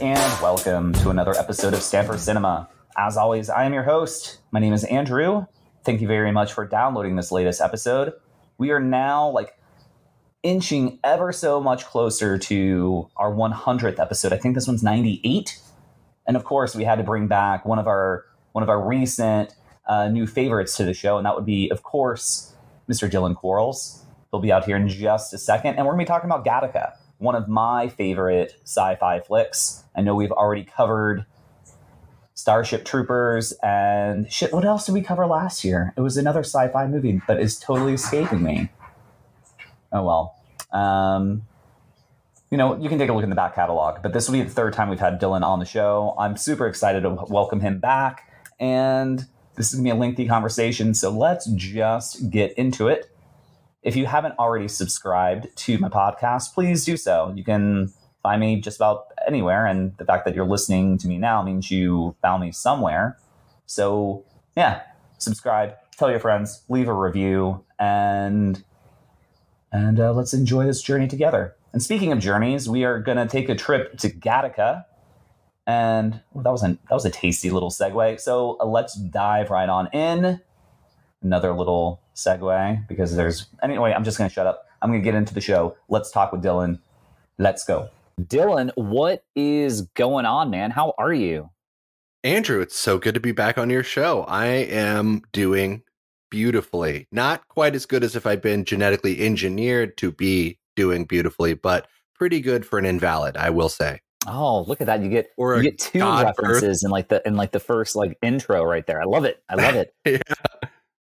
and welcome to another episode of Stamper Cinema. As always, I am your host. My name is Andrew. Thank you very much for downloading this latest episode. We are now like inching ever so much closer to our 100th episode. I think this one's 98. And of course, we had to bring back one of our one of our recent uh, new favorites to the show, and that would be, of course, Mr. Dylan Quarles. He'll be out here in just a second, and we're going to be talking about Gattaca, one of my favorite sci-fi flicks. I know we've already covered Starship Troopers and shit. What else did we cover last year? It was another sci-fi movie, but it's totally escaping me. Oh well. Um, you know, you can take a look in the back catalog, but this will be the third time we've had Dylan on the show. I'm super excited to welcome him back, and this is gonna be a lengthy conversation, so let's just get into it. If you haven't already subscribed to my podcast, please do so. You can find me just about anywhere, and the fact that you're listening to me now means you found me somewhere. So, yeah, subscribe, tell your friends, leave a review, and and uh, let's enjoy this journey together. And speaking of journeys, we are going to take a trip to Gattaca, and well, that was a that was a tasty little segue. So uh, let's dive right on in. Another little segue because there's anyway. I'm just going to shut up. I'm going to get into the show. Let's talk with Dylan. Let's go. Dylan, what is going on, man? How are you? Andrew, it's so good to be back on your show. I am doing beautifully. Not quite as good as if I'd been genetically engineered to be doing beautifully, but pretty good for an invalid, I will say. Oh, look at that! You get or you get two references in like the in like the first like intro right there. I love it. I love it. yeah.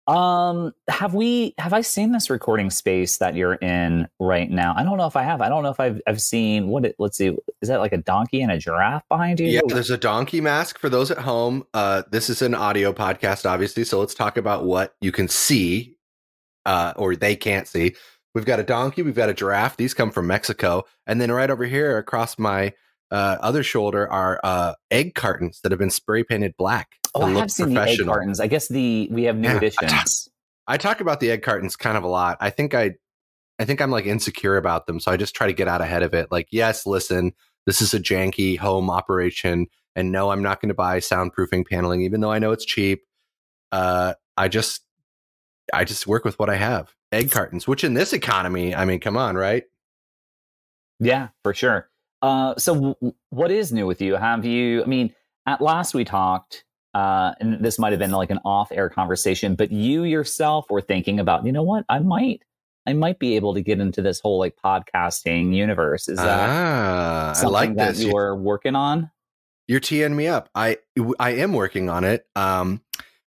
Um, have we have I seen this recording space that you're in right now? I don't know if I have. I don't know if I've I've seen what it let's see, is that like a donkey and a giraffe behind you? Yeah, there's a donkey mask for those at home. Uh this is an audio podcast, obviously, so let's talk about what you can see, uh, or they can't see. We've got a donkey, we've got a giraffe. These come from Mexico. And then right over here across my uh, other shoulder are uh, egg cartons that have been spray painted black. Oh, I have seen the egg cartons. I guess the we have new yeah, editions. I talk, I talk about the egg cartons kind of a lot. I think I, I think I'm like insecure about them, so I just try to get out ahead of it. Like, yes, listen, this is a janky home operation, and no, I'm not going to buy soundproofing paneling, even though I know it's cheap. Uh, I just, I just work with what I have. Egg cartons, which in this economy, I mean, come on, right? Yeah, for sure. Uh, so, w- what is new with you? Have you? I mean, at last we talked, uh, and this might have been like an off-air conversation, but you yourself were thinking about, you know what? I might, I might be able to get into this whole like podcasting universe. Is that ah, something like that you are working on? You're teeing me up. I I am working on it. Um,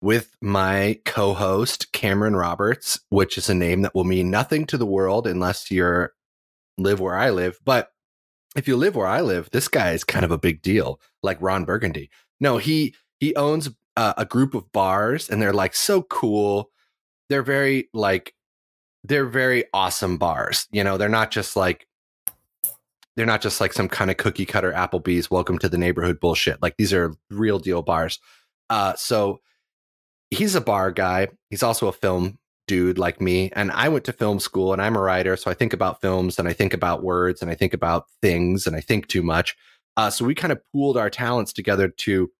with my co-host Cameron Roberts, which is a name that will mean nothing to the world unless you're live where I live. But if you live where I live, this guy is kind of a big deal, like Ron Burgundy. No, he he owns uh, a group of bars, and they're like so cool. They're very like they're very awesome bars. You know, they're not just like they're not just like some kind of cookie cutter Applebee's welcome to the neighborhood bullshit. Like these are real deal bars. Uh, so he's a bar guy. He's also a film dude like me. And I went to film school and I'm a writer. So I think about films and I think about words and I think about things and I think too much. Uh, so we kind of pooled our talents together to,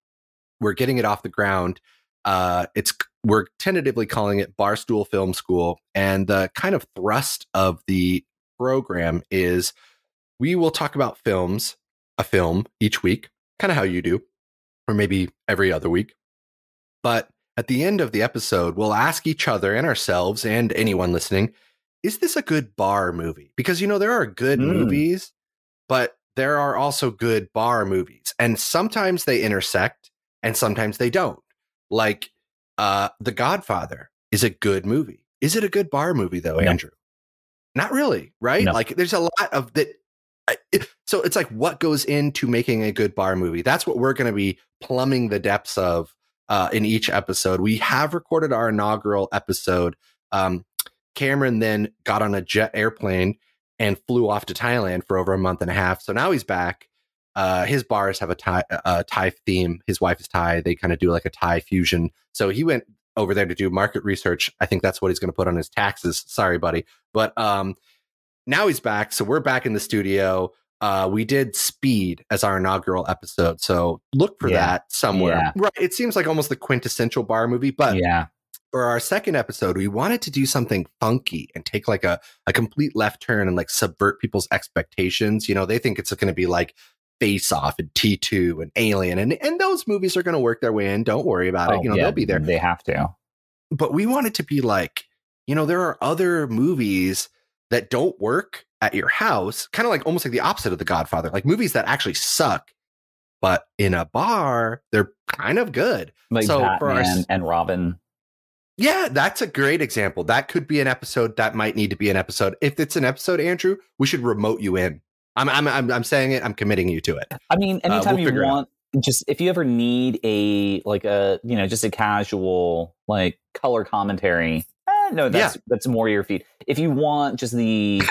we're getting it off the ground. Uh, it's, we're tentatively calling it Barstool Film School. And the kind of thrust of the program is we will talk about films, a film each week, kind of how you do, or maybe every other week. But at the end of the episode, we'll ask each other and ourselves and anyone listening, is this a good bar movie? Because, you know, there are good mm. movies, but there are also good bar movies. And sometimes they intersect and sometimes they don't. Like uh The Godfather is a good movie. Is it a good bar movie though, no. Andrew? Not really, right? No. Like there's a lot of that so it's like what goes into making a good bar movie. That's what we're going to be plumbing the depths of uh, in each episode. We have recorded our inaugural episode. Um, Cameron then got on a jet airplane and flew off to Thailand for over a month and a half. So now he's back. Uh, his bars have a Thai, a Thai theme. His wife is Thai. They kind of do like a Thai fusion. So he went over there to do market research. I think that's what he's going to put on his taxes. Sorry, buddy. But um, now he's back. So we're back in the studio. Uh, we did Speed as our inaugural episode. So look for Yeah. that somewhere. Yeah. Right. It seems like almost the quintessential bar movie, but yeah. for our second episode, we wanted to do something funky and take like a, a complete left turn and like subvert people's expectations. You know, they think it's going to be like Face Off and T2 and Alien, and, and those movies are going to work their way in. Don't worry about it. You know, Oh, yeah, they'll be there. They have to. But we want it to be like, you know, there are other movies that don't work at your house, kind of like almost like the opposite of The Godfather, like movies that actually suck. But in a bar, they're kind of good. Like So for our Batman and Robin. Yeah, that's a great example. That could be an episode. That might need to be an episode. If it's an episode, Andrew, we should remote you in. I'm I'm I'm, I'm saying it. I'm committing you to it. I mean, Uh, anytime we'll you want, just if you ever need a like a you know just a casual like color commentary. Eh, no, that's that's more your feed. If you want just the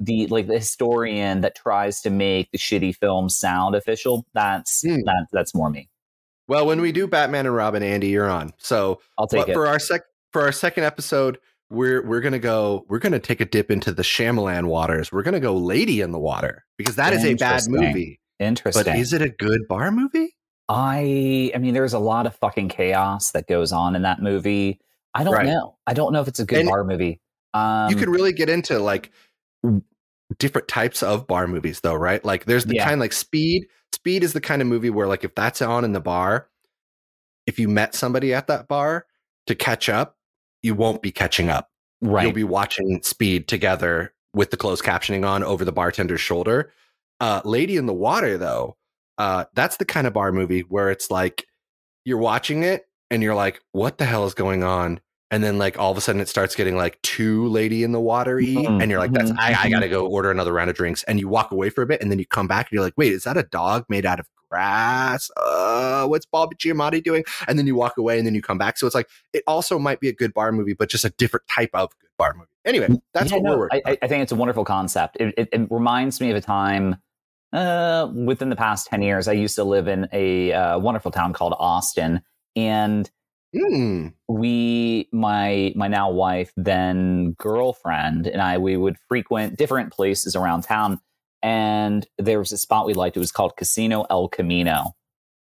the like the historian that tries to make the shitty film sound official, that's Hmm. that that's more me. Well, when we do Batman and Robin, Andy, you're on. So I'll take but it. for our sec for our second episode, we're we're gonna go. We're gonna take a dip into the Shyamalan waters. We're gonna go Lady in the Water because that is a bad movie. Interesting. But is it a good bar movie? I I mean, there's a lot of fucking chaos that goes on in that movie. I don't Right. know. I don't know if it's a good And bar movie. Um, you could really get into like different types of bar movies though right? Like there's the Yeah. kind like speed. Speed is the kind of movie where like if that's on in the bar if you met somebody at that bar to catch up you won't be catching up. Right. you'll be watching speed together with the closed captioning on over the bartender's shoulder. Uh lady in the water though uh that's the kind of bar movie where it's like you're watching it and you're like what the hell is going on and then like all of a sudden it starts getting like too lady in the watery Mhm, and you're like that's I, I mhm. gotta go order another round of drinks and you walk away for a bit and then you come back and you're like wait is that a dog made out of grass uh what's Bobby Giamatti doing and then you walk away and then you come back so it's like it also might be a good bar movie but just a different type of good bar movie anyway that's Yeah, what no, we're working I, I- I think it's a wonderful concept. It, it, it reminds me of a time uh, within the past 10 years. I used to live in a uh, wonderful town called Austin. And Hmm. we, my, my now wife, then girlfriend, and I, we would frequent different places around town. And there was a spot we liked. It was called Casino El Camino.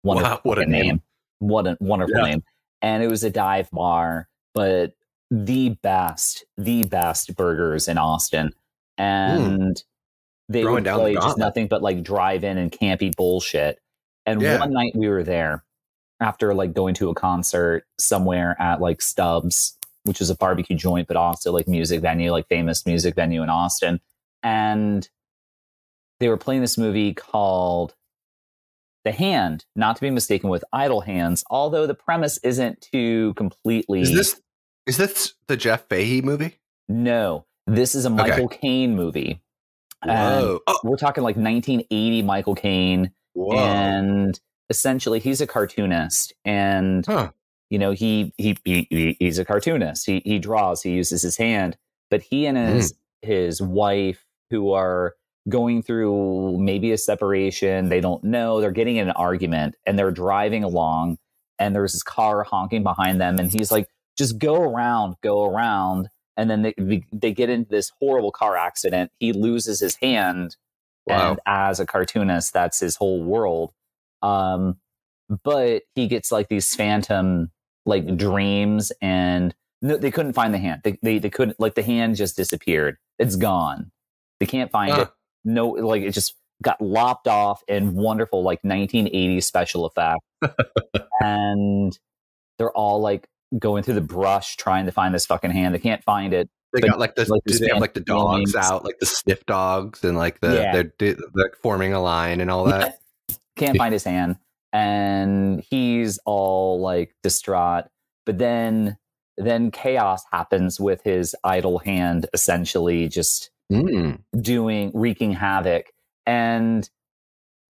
Wonderful Wow, what a fucking name. What a wonderful Yeah. name. And it was a dive bar, but the best, the best burgers in Austin. And they Throwing would down the play just nothing but like drive in and campy bullshit. And Yeah. one night we were there after like going to a concert somewhere at like Stubbs, which is a barbecue joint, but also like music venue, like famous music venue in Austin. And they were playing this movie called The Hand, not to be mistaken with Idle Hands, although the premise isn't too completely is this is this the Jeff Fahey movie no. This is a Michael Caine movie. And whoa oh, we're talking like 1980 Michael Caine whoa and essentially he's a cartoonist and Huh. you know he, he he he- he's a cartoonist. He he draws he uses his hand but he and his mm. his wife who are going through maybe a separation they don't know they're getting in an argument and they're driving along and there's this car honking behind them and he's like just go around go around. And then they they get into this horrible car accident. He loses his hand Wow. and as a cartoonist that's his whole world um but he gets like these phantom like dreams and no, they couldn't find the hand. They, they they couldn't like the hand just disappeared. It's gone. They can't find Huh. it. No like it just got lopped off in wonderful like 1980s special effect and they're all like going through the brush trying to find this fucking hand. They can't find it. They But, got like the like, do the they have like the dogs out, like the sniff dogs, and like the Yeah. they're, they're forming a line and all that. Can't find his hand and he's all like distraught. But then then chaos happens with his idle hand essentially just Mm. doing wreaking havoc. And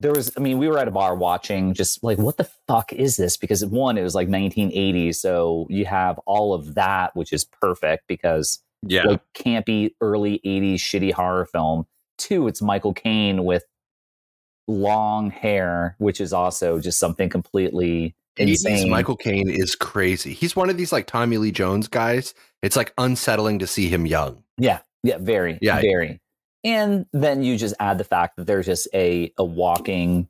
there was i mean we were at a bar watching just like what the fuck is this? Because one it was like 1980 so you have all of that which is perfect because Yeah, like campy early 80s shitty horror film. Two, it's Michael Caine with long hair, which is also just something completely insane. Michael Caine is crazy. He's one of these like Tommy Lee Jones guys. It's like unsettling to see him young. yeah, yeah, very, Yeah. very. and then you just add the fact that there's just a a walking,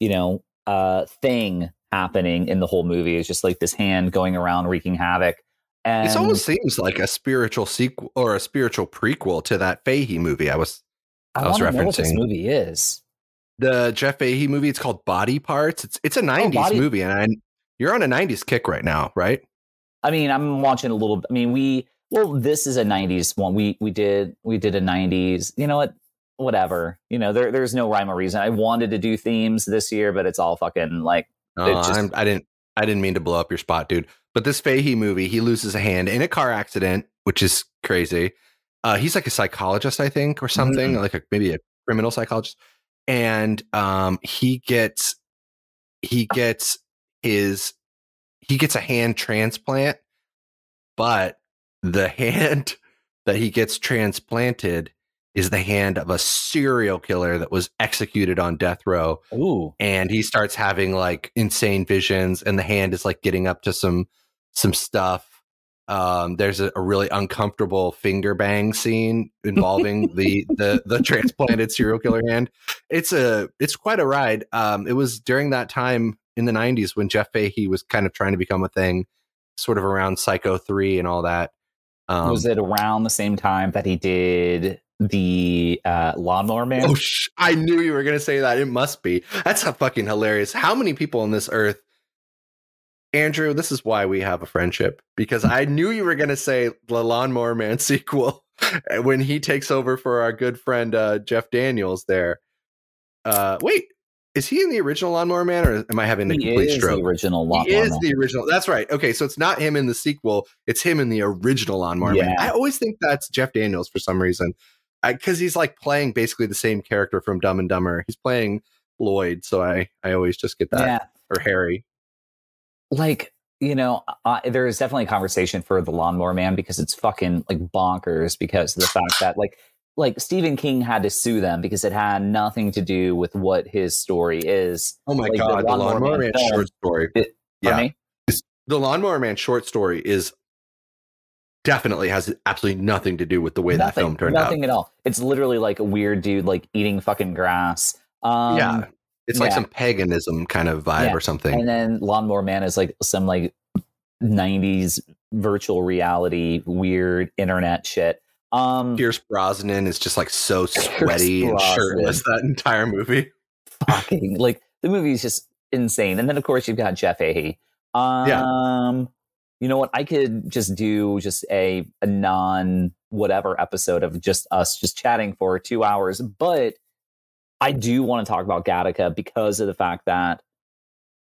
you know, uh thing happening in the whole movie. It's just like this hand going around wreaking havoc. And This almost seems like a spiritual sequel or a spiritual prequel to that Fahey movie I was I, I was what this movie is. The Jeff Fahey movie. It's called Body Parts. It's it's a '90s Body- movie, and I, you're on a '90s kick right now, right? I mean, I'm watching a little. I mean, we well, this is a '90s one. We we did we did a '90s. You know what? Whatever. You know, there there's no rhyme or reason. I wanted to do themes this year, but it's all fucking like Oh, just- I'm, I didn't I didn't mean to blow up your spot, dude. But this Fahey movie, he loses a hand in a car accident, which is crazy. Uh, he's like a psychologist, I think, or something, like a maybe a criminal psychologist, and um, he gets he gets his he gets a hand transplant, but the hand that he gets transplanted is the hand of a serial killer that was executed on death row ooh. and he starts having like insane visions and the hand is like getting up to some some stuff um there's a, a really uncomfortable finger bang scene involving the the the transplanted serial killer hand it's a it's quite a ride um it was during that time in the 90s when jeff fahey was kind of trying to become a thing sort of around psycho 3 and all that um was it around the same time that he did the uh, Lawnmower Man? Oh, sh- I knew you were going to say that. It must be. That's a fucking hilarious. How many people on this earth, Andrew? This is why we have a friendship because I knew you were going to say the Lawnmower Man sequel when he takes over for our good friend uh, Jeff Daniels. There. Uh, wait, is he in the original Lawnmower Man, or am I having a he complete is stroke? the original Lawnmower He is Man. the original. That's right. Okay, so it's not him in the sequel. It's him in the original Lawnmower Man. I always think that's Jeff Daniels for some reason, because he's like playing basically the same character from Dumb and Dumber. He's playing Lloyd, so I I always just get that yeah, or Harry. Like you know, uh, there is definitely a conversation for the Lawnmower Man because it's fucking like bonkers because of the fact that like like Stephen King had to sue them because it had nothing to do with what his story is. Oh my Like god, the Lawnmower Lawnmower Man Man, short story. It- Yeah. The Lawnmower Man short story is definitely has absolutely nothing to do with the way that film turned out. nothing at all. It's literally like a weird dude like eating fucking grass. Um, yeah, it's like some paganism kind of vibe Yeah, or something. And then Lawnmower Man is like some like 90s virtual reality weird internet shit. Um Pierce Brosnan is just like so sweaty and shirtless that entire movie. fucking like the movie is just insane. And then of course you've got Jeff Fahey. Um you know what? I could just do just a, a non whatever episode of just us just chatting for two hours, but I do want to talk about Gattaca because of the fact that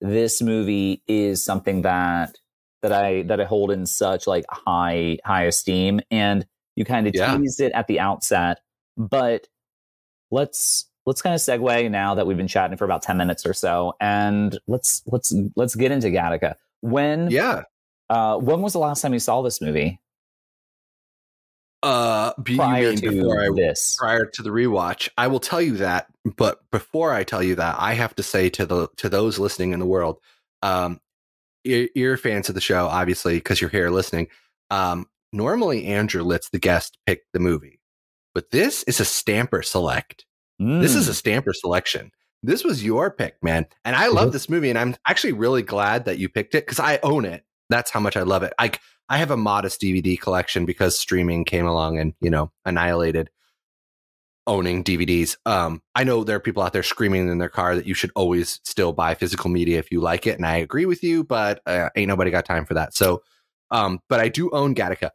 this movie is something that that I that I hold in such like high high esteem, and you kind of Yeah. teased it at the outset. But let's let's kind of segue now that we've been chatting for about ten minutes or so, and let's let's let's get into Gattaca. When Yeah. uh, when was the last time you saw this movie? Uh, be- Prior mean to before I this, prior to the rewatch. I will tell you that, but before I tell you that, I have to say to the to those listening in the world, um, you're, fans of the show, obviously, because you're here listening. Um, normally Andrew lets the guest pick the movie, but this is a stamper select. This is a Mm. stamper selection. This was your pick, man. And I love Mhm. this movie. And I'm actually really glad that you picked it because I own it. That's how much I love it. I, I have a modest DVD collection because streaming came along and, you know, annihilated owning DVDs. Um, I know there are people out there screaming in their car that you should always still buy physical media if you like it. And I agree with you, but uh, ain't nobody got time for that. So, um, but I do own Gattaca.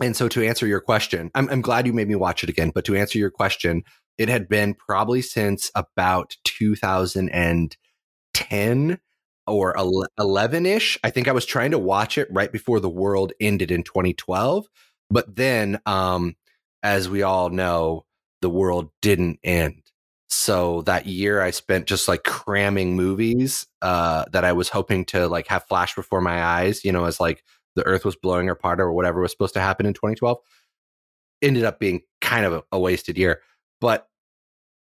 And so to answer your question, I'm, I'm glad you made me watch it again. But to answer your question, it had been probably since about 2010 or 11 ish. I think I was trying to watch it right before the world ended in 2012. But then, um, as we all know, the world didn't end. So that year I spent just like cramming movies uh, that I was hoping to like have flash before my eyes, you know, as like the earth was blowing apart or whatever was supposed to happen in 2012. Ended up being kind of a, a wasted year, but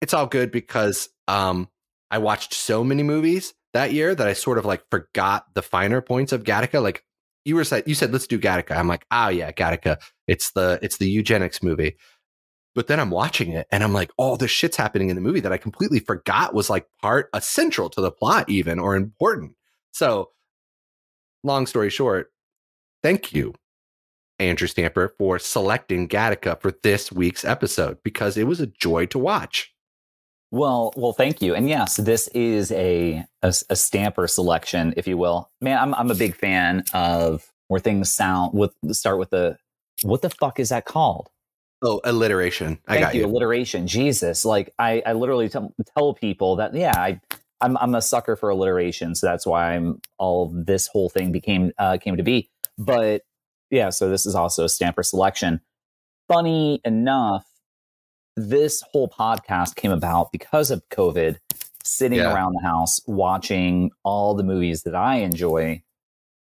it's all good because um, I watched so many movies that year that I sort of like forgot the finer points of Gattaca. Like you were said, you said let's do Gattaca. I'm like, oh yeah, Gattaca. It's the it's the eugenics movie. but then I'm watching it and I'm like, all this shit's happening in the movie that I completely forgot was like part a central to the plot, even or important. So, long story short, thank you, Andrew Stamper, for selecting Gattaca for this week's episode because it was a joy to watch. Well, well, thank you. And yes, this is a, a a stamper selection, if you will. Man, I'm I'm a big fan of where things sound with start with the what the fuck is that called? Oh, alliteration. I Thank got you. you. Alliteration. Jesus. Like I, I literally tell tell people that yeah, I I'm I'm a sucker for alliteration, so that's why I'm all this whole thing became uh came to be. But yeah, so this is also a stamper selection. Funny enough, this whole podcast came about because of COVID, sitting Yeah. around the house watching all the movies that I enjoy,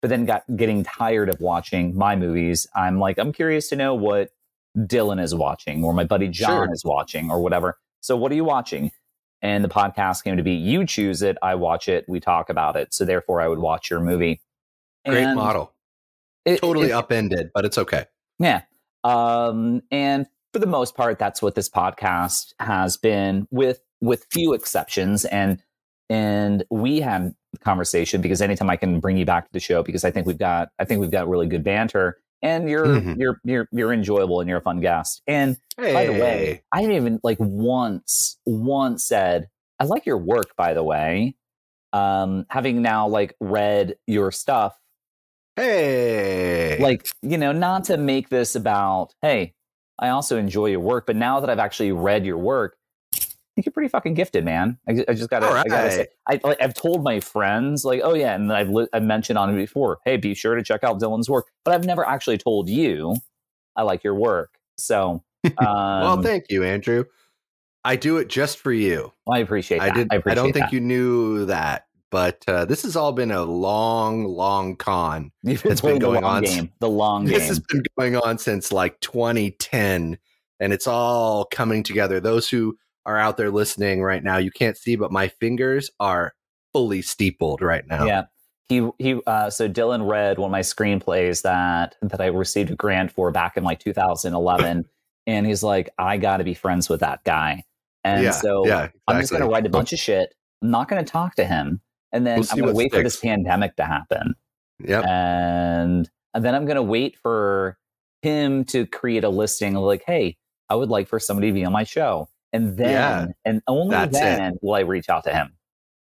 but then got getting tired of watching my movies. I'm like, I'm curious to know what Dylan is watching or my buddy John Sure. is watching or whatever. So what are you watching? And the podcast came to be you choose it, I watch it, we talk about it. So therefore I would watch your movie. Great And model. it- Totally it- upended, but it's okay. yeah. Um, and for the most part, that's what this podcast has been, with with few exceptions. And and we had conversation because anytime I can bring you back to the show, because I think we've got I think we've got really good banter, and you're Mhm. you're you're you're enjoyable and you're a fun guest. And by the way, I didn't even like once once said I like your work. By the way, um, having now like read your stuff hey, like you know not to make this about hey i also enjoy your work but now that i've actually read your work I think you're pretty fucking gifted, man. I, I just gotta, I gotta say, I, like, I've told my friends, like, oh yeah, and I've, li- I've mentioned on it before. Hey, be sure to check out Dylan's work, but I've never actually told you I like your work. So, um, well, thank you, Andrew. I do it just for you. I appreciate that. I did. I, I, don't think that. you knew that, but uh, this has all been a long, long con. You've been it's been playing the going long on game. The long game. This game. has been going on since like 2010, and it's all coming together. Those who are out there listening right now, you can't see, but my fingers are fully steepled right now. Yeah. He he uh so Dylan read one of my screenplays that that I received a grant for back in like 2011 and he's like I got to be friends with that guy. And yeah, so yeah, I'm just going to write a bunch of shit. I'm not going to talk to him. And then We'll I'm going to wait for this pandemic to happen. Yep. And and then I'm going to wait for him to create a listing of like, "Hey, I would like for somebody to be on my show." And then Yeah, and only that's it. then will I reach out to him.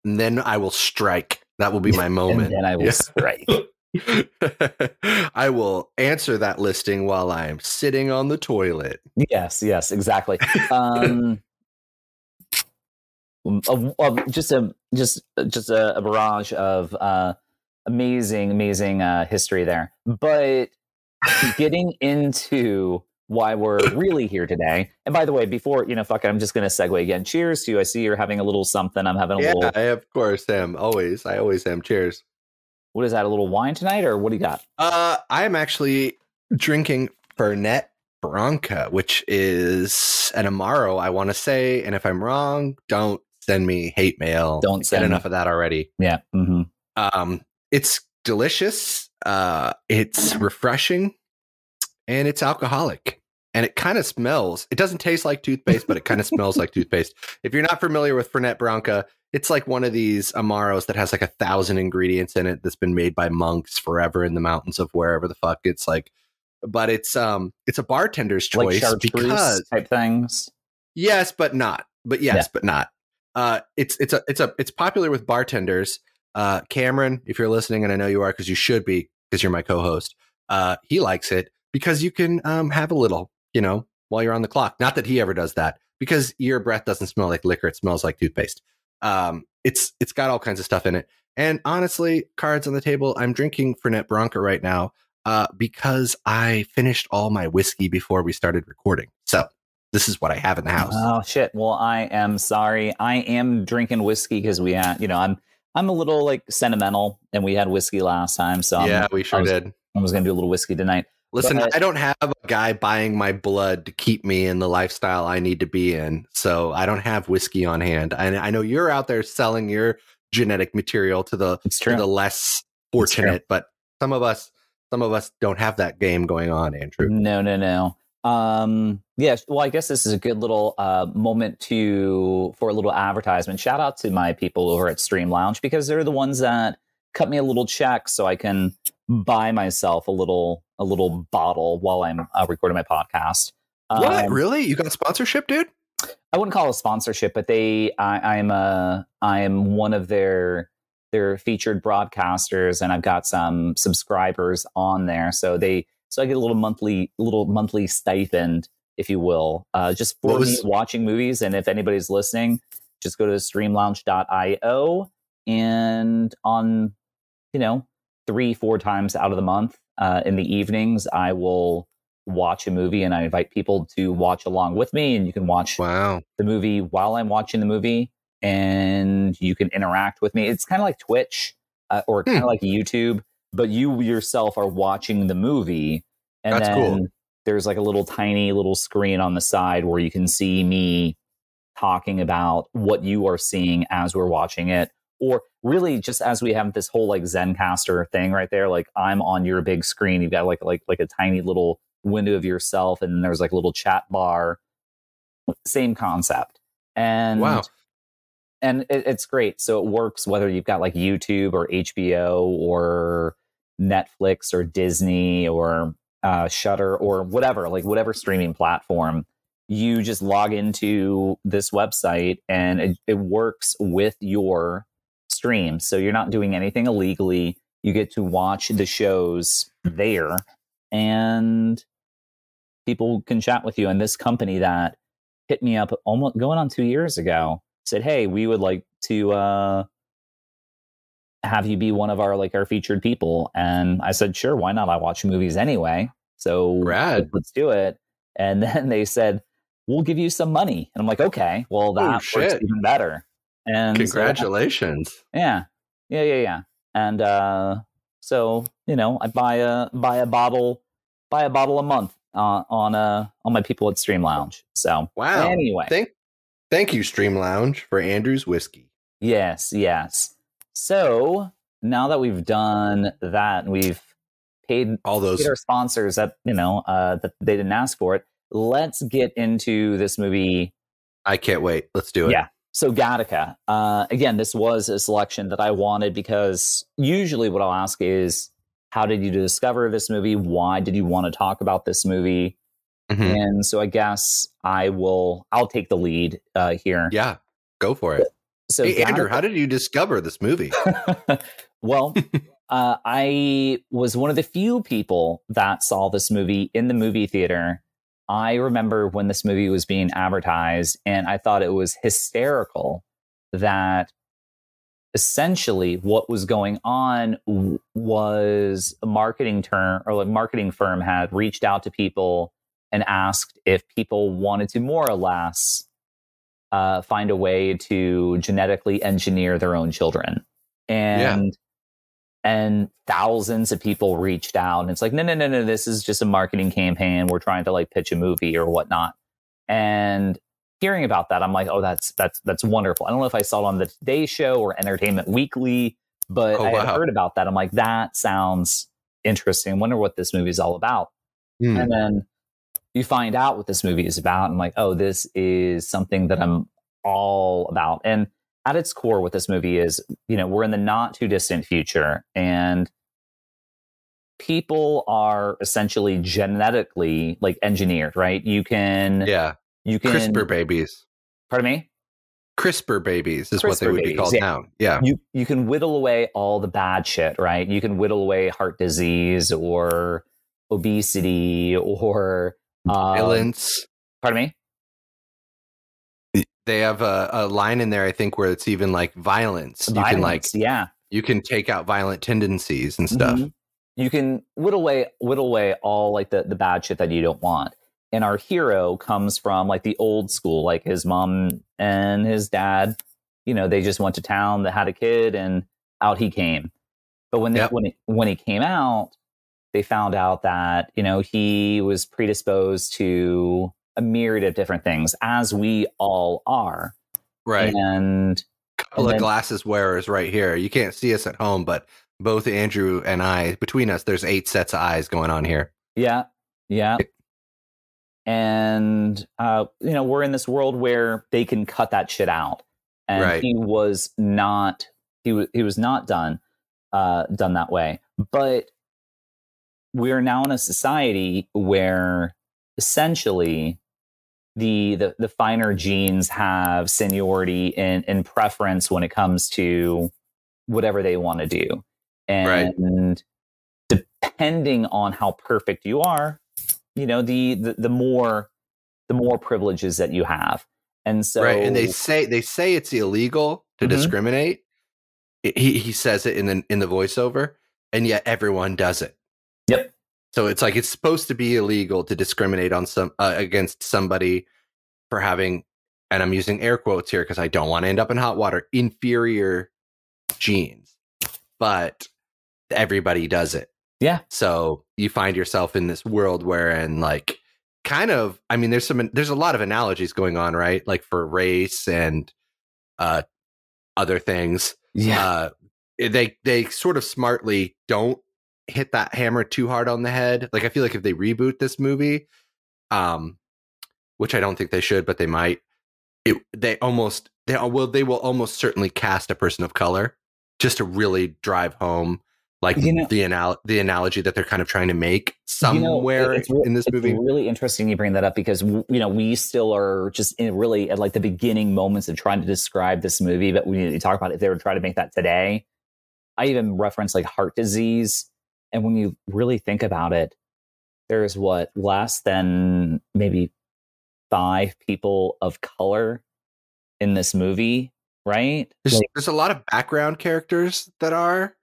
And then I will strike. That will be my moment. And then I will Yeah. strike. I will answer that listing while I am sitting on the toilet. Yes, yes, exactly. Um, of, of just a just just a, a barrage of uh, amazing, amazing uh, history there. But getting into why we're really here today. And by the way, before you know, fuck it, I'm just going to segue again. Cheers to you. I see you're having a little something. I'm having a Yeah, little. I of course am. Always. I always am. Cheers. What is that? A little wine tonight, or what do you got? Uh, I am actually drinking Fernet Branca, which is an Amaro, I want to say. And if I'm wrong, don't send me hate mail. Don't send enough of that already. Yeah. hmm Um, it's delicious. Uh, it's refreshing, and it's alcoholic. And it kind of smells. It doesn't taste like toothpaste, but it kind of smells like toothpaste. If you're not familiar with Fernet Branca, it's like one of these amaros that has like a thousand ingredients in it that's been made by monks forever in the mountains of wherever the fuck it's like. But it's um it's a bartender's choice chartreuse because type things. Yes, but not. But yes, Yeah. but not. Uh, it's it's a it's a it's popular with bartenders. Uh, Cameron, if you're listening, and I know you are because you should be because you're my co-host. Uh, he likes it because you can um have a little, you know, while you're on the clock. Not that he ever does that because your breath doesn't smell like liquor; it smells like toothpaste. Um, it's it's got all kinds of stuff in it. And honestly, cards on the table. I'm drinking Fernet Branca right now uh, because I finished all my whiskey before we started recording. So this is what I have in the house. Oh shit. Well, I am sorry. I am drinking whiskey because we had, you know, I'm I'm a little like sentimental, and we had whiskey last time, so I'm- yeah, we sure was- did. I was gonna do a little whiskey tonight. Listen, but- I don't have a guy buying my blood to keep me in the lifestyle I need to be in. So I don't have whiskey on hand. And I know you're out there selling your genetic material to the to the less fortunate, but some of us some of us don't have that game going on, Andrew. No, no, no. Um, yeah, well, I guess this is a good little uh, moment to for a little advertisement. Shout out to my people over at Stream Lounge because they're the ones that cut me a little check so I can buy myself a little a little bottle while I'm uh, recording my podcast. what? Um, Really? You got sponsorship, dude? I wouldn't call it a sponsorship, but they I, I'm a I am one of their their featured broadcasters, and I've got some subscribers on there. So they so I get a little monthly little monthly stipend, if you will, uh, just for was- me watching movies. And if anybody's listening, just go to streamlounge.io and on you know three four times out of the month uh, in the evenings, I will watch a movie and I invite people to watch along with me, and you can watch Wow. the movie while I'm watching the movie, and you can interact with me. It's kind of like Twitch uh, or kind of Hmm. like YouTube, but you yourself are watching the movie, and That's then cool. there's like a little tiny little screen on the side where you can see me talking about what you are seeing as we're watching it. Or really, just as we have this whole like Zencastr thing right there, like I'm on your big screen. You've got like like like a tiny little window of yourself, and then there's like a little chat bar. Same concept, and Wow. and it, it's great. So it works whether you've got like YouTube or HBO or Netflix or Disney or uh, Shudder or whatever, like whatever streaming platform. You just log into this website and it, it works with your stream. So you're not doing anything illegally. You get to watch the shows there and people can chat with you. And this company that hit me up almost going on two years ago said, Hey, we would like to uh, have you be one of our like our featured people. And I said, Sure, why not? I watch movies anyway. So Rad. let's do it. And then they said, We'll give you some money. And I'm like, Okay, well, that works even better. And so- Congratulations. yeah. Yeah, yeah, yeah. And uh so, you know, I buy a buy a bottle buy a bottle a month uh, on uh on my people at Stream Lounge. So Wow. anyway. Thank thank you, Stream Lounge, for Andrew's whiskey. yes, yes. So now that we've done that and we've paid, All those paid our sponsors that, you know, uh that they didn't ask for it, let's get into this movie I can't wait. Let's do it. Yeah. So Gattaca, uh, again, this was a selection that I wanted because usually what I'll ask is, how did you discover this movie? Why did you want to talk about this movie? Mhm. And so I guess I will. I'll take the lead uh, here. Yeah. Go for it. So hey, Andrew, how did you discover this movie? well, uh, I was one of the few people that saw this movie in the movie theater. I remember when this movie was being advertised, and I thought it was hysterical that essentially what was going on was a marketing term or a marketing firm had reached out to people and asked if people wanted to more or less uh, find a way to genetically engineer their own children. And and thousands of people reached out and it's like no no no no this is just a marketing campaign. We're trying to like pitch a movie or whatnot. And hearing about that i'm like oh that's that's that's wonderful. I don't know if i saw it on the today show or entertainment weekly but Oh, i had wow. heard about that. I'm like that sounds interesting. I wonder what this movie is all about. Hmm. and then you find out what this movie is about and like oh this is something that i'm all about and at its core what this movie is you know we're in the not too distant future and people are essentially genetically like engineered right you can Yeah. you can CRISPR babies. pardon me CRISPR babies is what they CRISPR would be called yeah. now. Yeah. you you can whittle away all the bad shit, right? You can whittle away heart disease or obesity or Violence. pardon me. They have a, a line in there, I think, where it's even like violence. You can like yeah, you can take out violent tendencies and stuff. Mhm. You can whittle away whittle away all like the the bad shit that you don't want. And our hero comes from like the old school, like his mom and his dad. You know, they just went to town, they had a kid, and out he came. But when they, Yep. when he, when he came out, they found out that you know he was predisposed to a myriad of different things, as we all are. Right. And couple of glasses wearers right here. You can't see us at home, but both Andrew and I, between us, there's eight sets of eyes going on here. yeah, yeah. and uh, you know we're in this world where they can cut that shit out, and Right. he was not he was he was not done uh, done that way. But we are now in a society where essentially the the, the finer genes have seniority and, and preference when it comes to whatever they want to do. And depending on how perfect you are, you know, the, the the more the more privileges that you have. And so right and they say they say it's illegal to Mhm. discriminate he he says it in the in the voiceover and yet everyone does it Yep. so it's like it's supposed to be illegal to discriminate on some uh, against somebody for having and i'm using air quotes here because i don't want to end up in hot water inferior genes but everybody does it Yeah. so you find yourself in this world wherein like kind of i mean there's some there's a lot of analogies going on right like for race and uh other things yeah. uh they they sort of smartly don't hit that hammer too hard on the head like i feel like if they reboot this movie um which i don't think they should but they might it they almost they will they will almost certainly cast a person of color just to really drive home like You know- the anal- the analogy that they're kind of trying to make You know, somewhere it's in this it's movie really interesting you bring that up because you know we still are just in really at like the beginning moments of trying to describe this movie. But we need to talk about if they were trying to make that today. I even reference like heart disease, and when you really think about it, there's what less than maybe five people of color in this movie, right? There's, Like, there's a lot of background characters that are,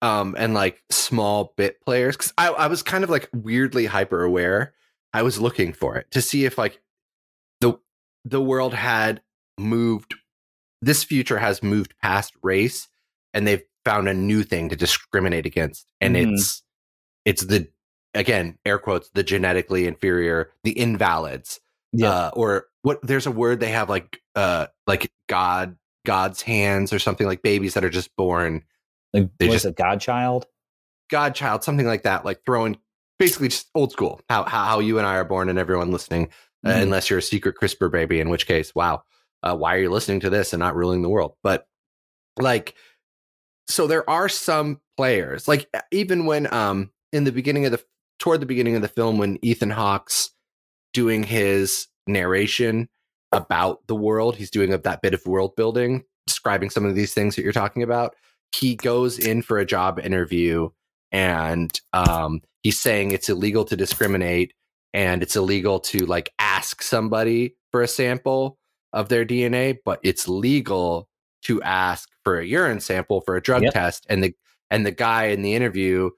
um, and like small bit players. Because I, I was kind of like weirdly hyper aware. I was looking for it to see if like the the world had moved. This future has moved past race, and they've found a new thing to discriminate against, and Mhm. it's it's the again air quotes the genetically inferior, the invalids yeah, uh, or what there's a word they have like uh like god god's hands or something like babies that are just born like they just- a godchild? godchild something like that like throwing basically just old school how how, how you and i are born and everyone listening uh, Mhm. unless you're a secret crispr baby in which case wow uh, why are you listening to this and not ruling the world but like so there are some players like even when um in the beginning of the toward the beginning of the film when ethan hawke's doing his narration about the world he's doing that bit of world building describing some of these things that you're talking about he goes in for a job interview and um he's saying it's illegal to discriminate and it's illegal to like ask somebody for a sample of their DNA, but it's legal to ask for a urine sample for a drug Yep. test. And the and the guy in the interview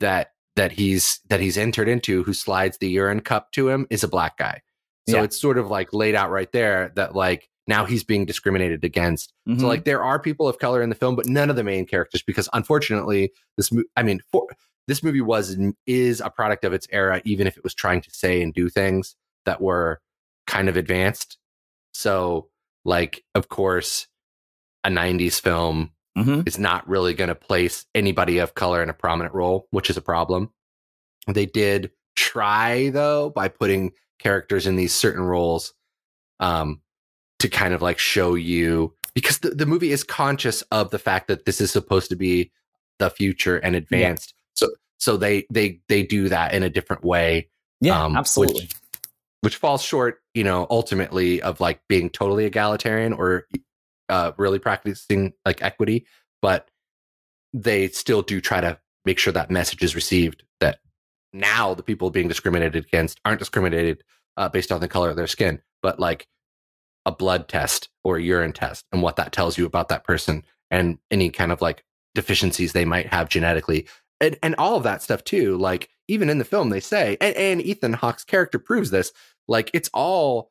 that that he's that he's entered into who slides the urine cup to him is a black guy. So Yeah. it's sort of like laid out right there that like now he's being discriminated against. Mhm. So like there are people of color in the film, but none of the main characters because unfortunately this I mean for this movie was is a product of its era even if it was trying to say and do things that were kind of advanced. So like of course a 90s film Mhm. is not really going to place anybody of color in a prominent role, which is a problem. They did try though by putting characters in these certain roles um to kind of like show you because the, the movie is conscious of the fact that this is supposed to be the future and advanced. So so they they they do that in a different way yeah, um, absolutely. Which, which falls short, you know, ultimately of like being totally egalitarian or uh, really practicing like equity, but they still do try to make sure that message is received that now the people being discriminated against aren't discriminated uh, based on the color of their skin, but like a blood test or a urine test and what that tells you about that person and any kind of like deficiencies they might have genetically and, and all of that stuff too like even in the film they say and, and ethan hawke's character proves this like it's all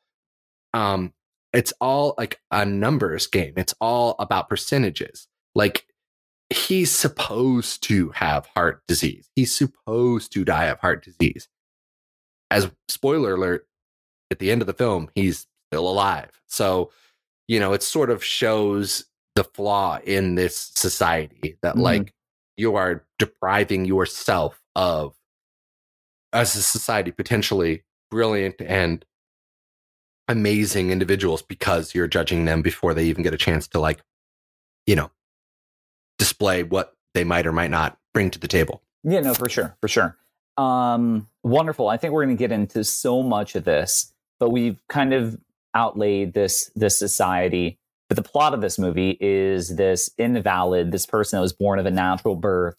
um it's all like a numbers game. It's all about percentages. Like he's supposed to have heart disease. He's supposed to die of heart disease. As spoiler alert at the end of the film he's still alive. So you know it sort of shows the flaw in this society that Mhm. like you are depriving yourself of as a society potentially brilliant and amazing individuals because you're judging them before they even get a chance to like you know display what they might or might not bring to the table Yeah, no, for sure, for sure. Um, wonderful. I think we're going to get into so much of this, but we've kind of outlaid this this society. But the plot of this movie is this invalid, this person that was born of a natural birth,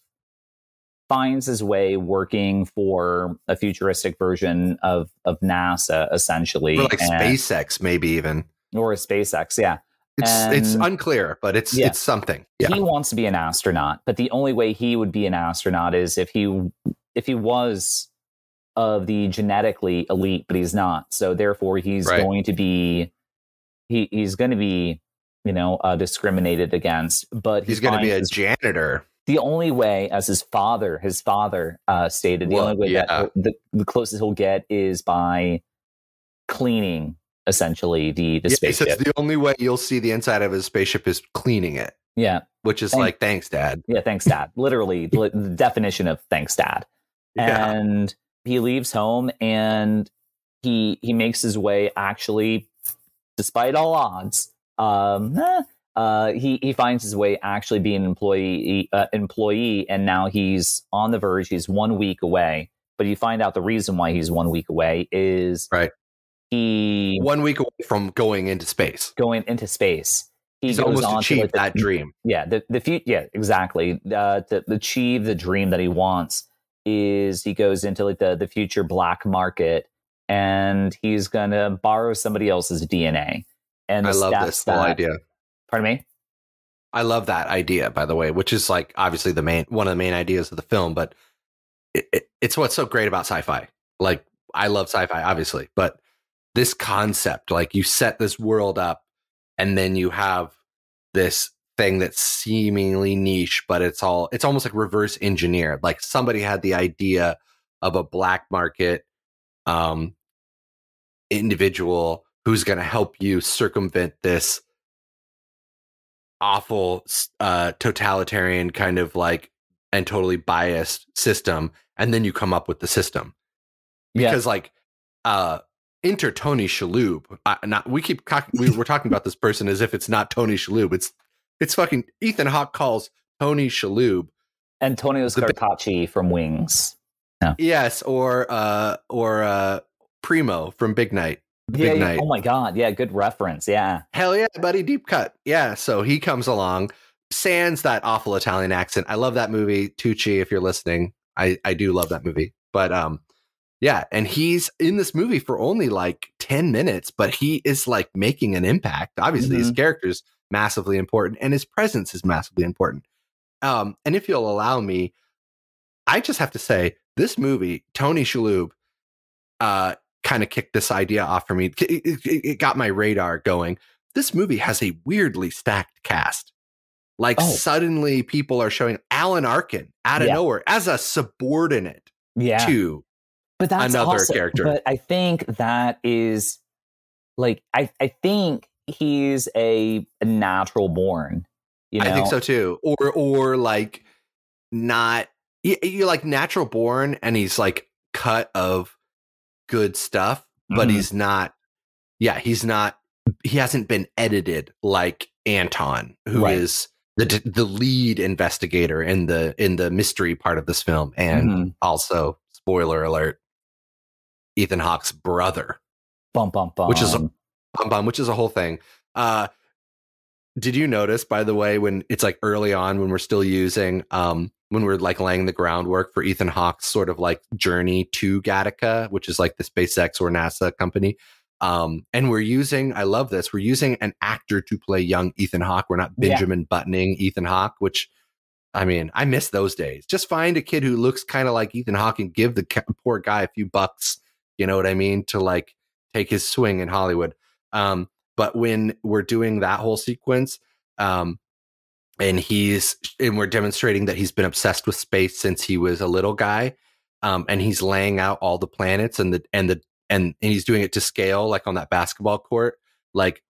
finds his way working for a futuristic version of of NASA, essentially, or like and- SpaceX maybe even or a SpaceX. Yeah, it's it's unclear but it's Yeah. it's something yeah he wants to be an astronaut, but the only way he would be an astronaut is if he if he was of the genetically elite, but he's not. So therefore, he's Right. going to be he he's going to be you know uh, discriminated against. But he he's going to be a janitor the only way, as his father his father uh, stated, the only way yeah. that the, the closest he'll get is by cleaning essentially the the yeah, he says spaceship. the only way you'll see the inside of his spaceship is cleaning it yeah, which is Thank- like thanks dad Yeah, thanks, Dad. Literally, li- the definition of thanks, Dad. yeah And he leaves home and he he makes his way actually, despite all odds. Um, eh, uh, he he finds his way actually being an employee uh, employee, and now he's on the verge. He's one week away, but you find out the reason why he's one week away is Right. He one week away from going into space going into space. He he's goes almost on to, achieved like, the- that dream yeah the the yeah exactly uh to achieve the dream that he wants is he goes into like the the future black market and he's gonna borrow somebody else's dna and i love this whole idea pardon me I love that idea, by the way, which is like obviously the main one of the main ideas of the film, but it, it, it's what's so great about sci-fi. Like I love sci-fi, obviously, but this concept, like you set this world up, and then you have this thing that's seemingly niche, but it's all it's almost like reverse engineered. Like somebody had the idea of a black market um individual who's going to help you circumvent this awful uh totalitarian kind of like and totally biased system and then you come up with the system. Yeah. Because like uh enter tony shalhoub. Uh, not we keep we, we're talking about this person as if it's not tony shalhoub. It's it's fucking ethan hawke calls tony shalhoub antonio scarpacci from wings. Yes or uh or uh primo from big night yeah, Big yeah. Night. oh my god yeah good reference yeah Hell yeah, buddy, deep cut. Yeah, so he comes along, sans that awful Italian accent. I love that movie, Tucci. If you're listening, I I do love that movie. But um, yeah, and he's in this movie for only like ten minutes, but he is like making an impact. Obviously, his character's massively important, and his presence is massively important. Um, and if you'll allow me, I just have to say this movie, Tony Shalhoub, uh, kind of kicked this idea off for me. It, it- it got my radar going. This movie has a weirdly stacked cast. Like Oh. suddenly people are showing Alan Arkin out of Yeah. nowhere as a subordinate yeah to but that's another also- character. But I think that is like I I think he's a, a natural born. You know? I think so too. Or or like not you're like natural born and he's like cut of good stuff, but Mhm. he's not yeah, he's not he hasn't been edited like Anton, who is Right. the the lead investigator in the in the mystery part of this film and Mhm. also spoiler alert Ethan Hawke's brother bum bum bum. Which is a- Bum Bum, which is a whole thing. Uh, did you notice, by the way, when it's like early on when we're still using, um, when we're like laying the groundwork for Ethan Hawke's sort of like journey to Gattaca, which is like the SpaceX or NASA company. Um, and we're using, I love this, we're using an actor to play young Ethan Hawke. We're not Yeah. Benjamin buttoning Ethan Hawke, which I mean, I miss those days. Just find a kid who looks kind of like Ethan Hawke and give the poor guy a few bucks. You know what I mean? To like take his swing in Hollywood. Um, but when we're doing that whole sequence, um, and he's and we're demonstrating that he's been obsessed with space since he was a little guy, um, and he's laying out all the planets and the and the and, and he's doing it to scale, like on that basketball court, like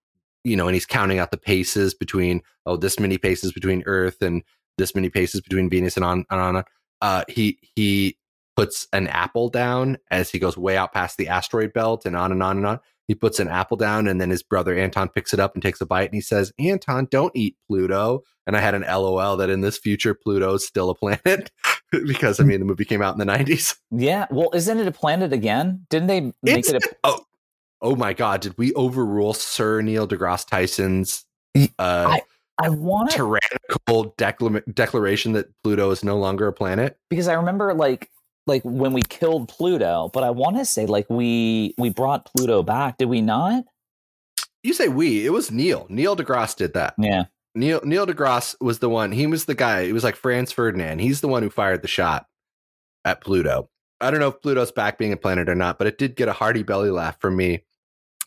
you know, and he's counting out the paces between oh this many paces between Earth and this many paces between Venus and on and on. Uh, he he puts an apple down as he goes way out past the asteroid belt and on and on and on. He puts an apple down and then his brother Anton picks it up and takes a bite and he says, Anton, don't eat Pluto. And I had an LOL that in this future, Pluto is still a planet because I mean, the movie came out in the 90s. Yeah. Well, isn't it a planet again? Didn't they make It's- it a. oh, oh my God. Did we overrule Sir Neil deGrasse Tyson's uh, I want to. tyrannical decla- declaration that Pluto is no longer a planet? because I remember like like when we killed Pluto, but I want to say like we we brought Pluto back. Did we not? You say we, it was Neil. Neil deGrasse did that. Yeah. Neil Neil deGrasse was the one. He was the guy. It was like Franz Ferdinand. He's the one who fired the shot at Pluto. I don't know if Pluto's back being a planet or not, but it did get a hearty belly laugh from me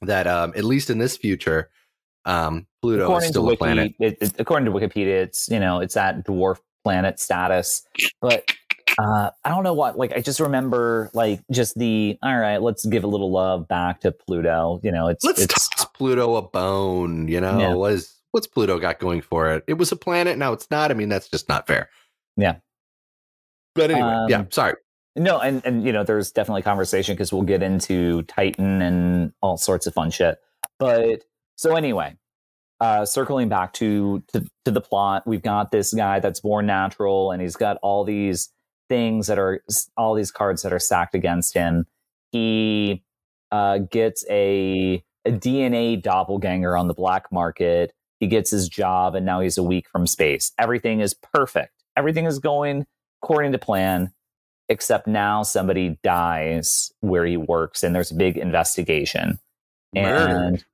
that um, at least in this future, um, Pluto is according still to a planet. it, it- according to Wikipedia, it's you know it's at dwarf planet status. But uh, I don't know what. Like I just remember like just the all right. Let's give a little love back to Pluto. You know, it's Let's it's toss Pluto a bone. You know, Yeah. what is what's Pluto got going for it? It was a planet. Now it's not. I mean, that's just not fair. Yeah. But anyway, Um, yeah. Sorry. No, and and you know, there's definitely conversation because we'll get into Titan and all sorts of fun shit. But so anyway, uh, circling back to, to to the plot, we've got this guy that's born natural, and he's got all these things that are all these cards that are stacked against him. He uh, gets a a DNA doppelganger on the black market. He gets his job, and now he's a week from space. Everything is perfect. Everything is going according to plan except now somebody dies where he works and there's a big investigation Murdered. and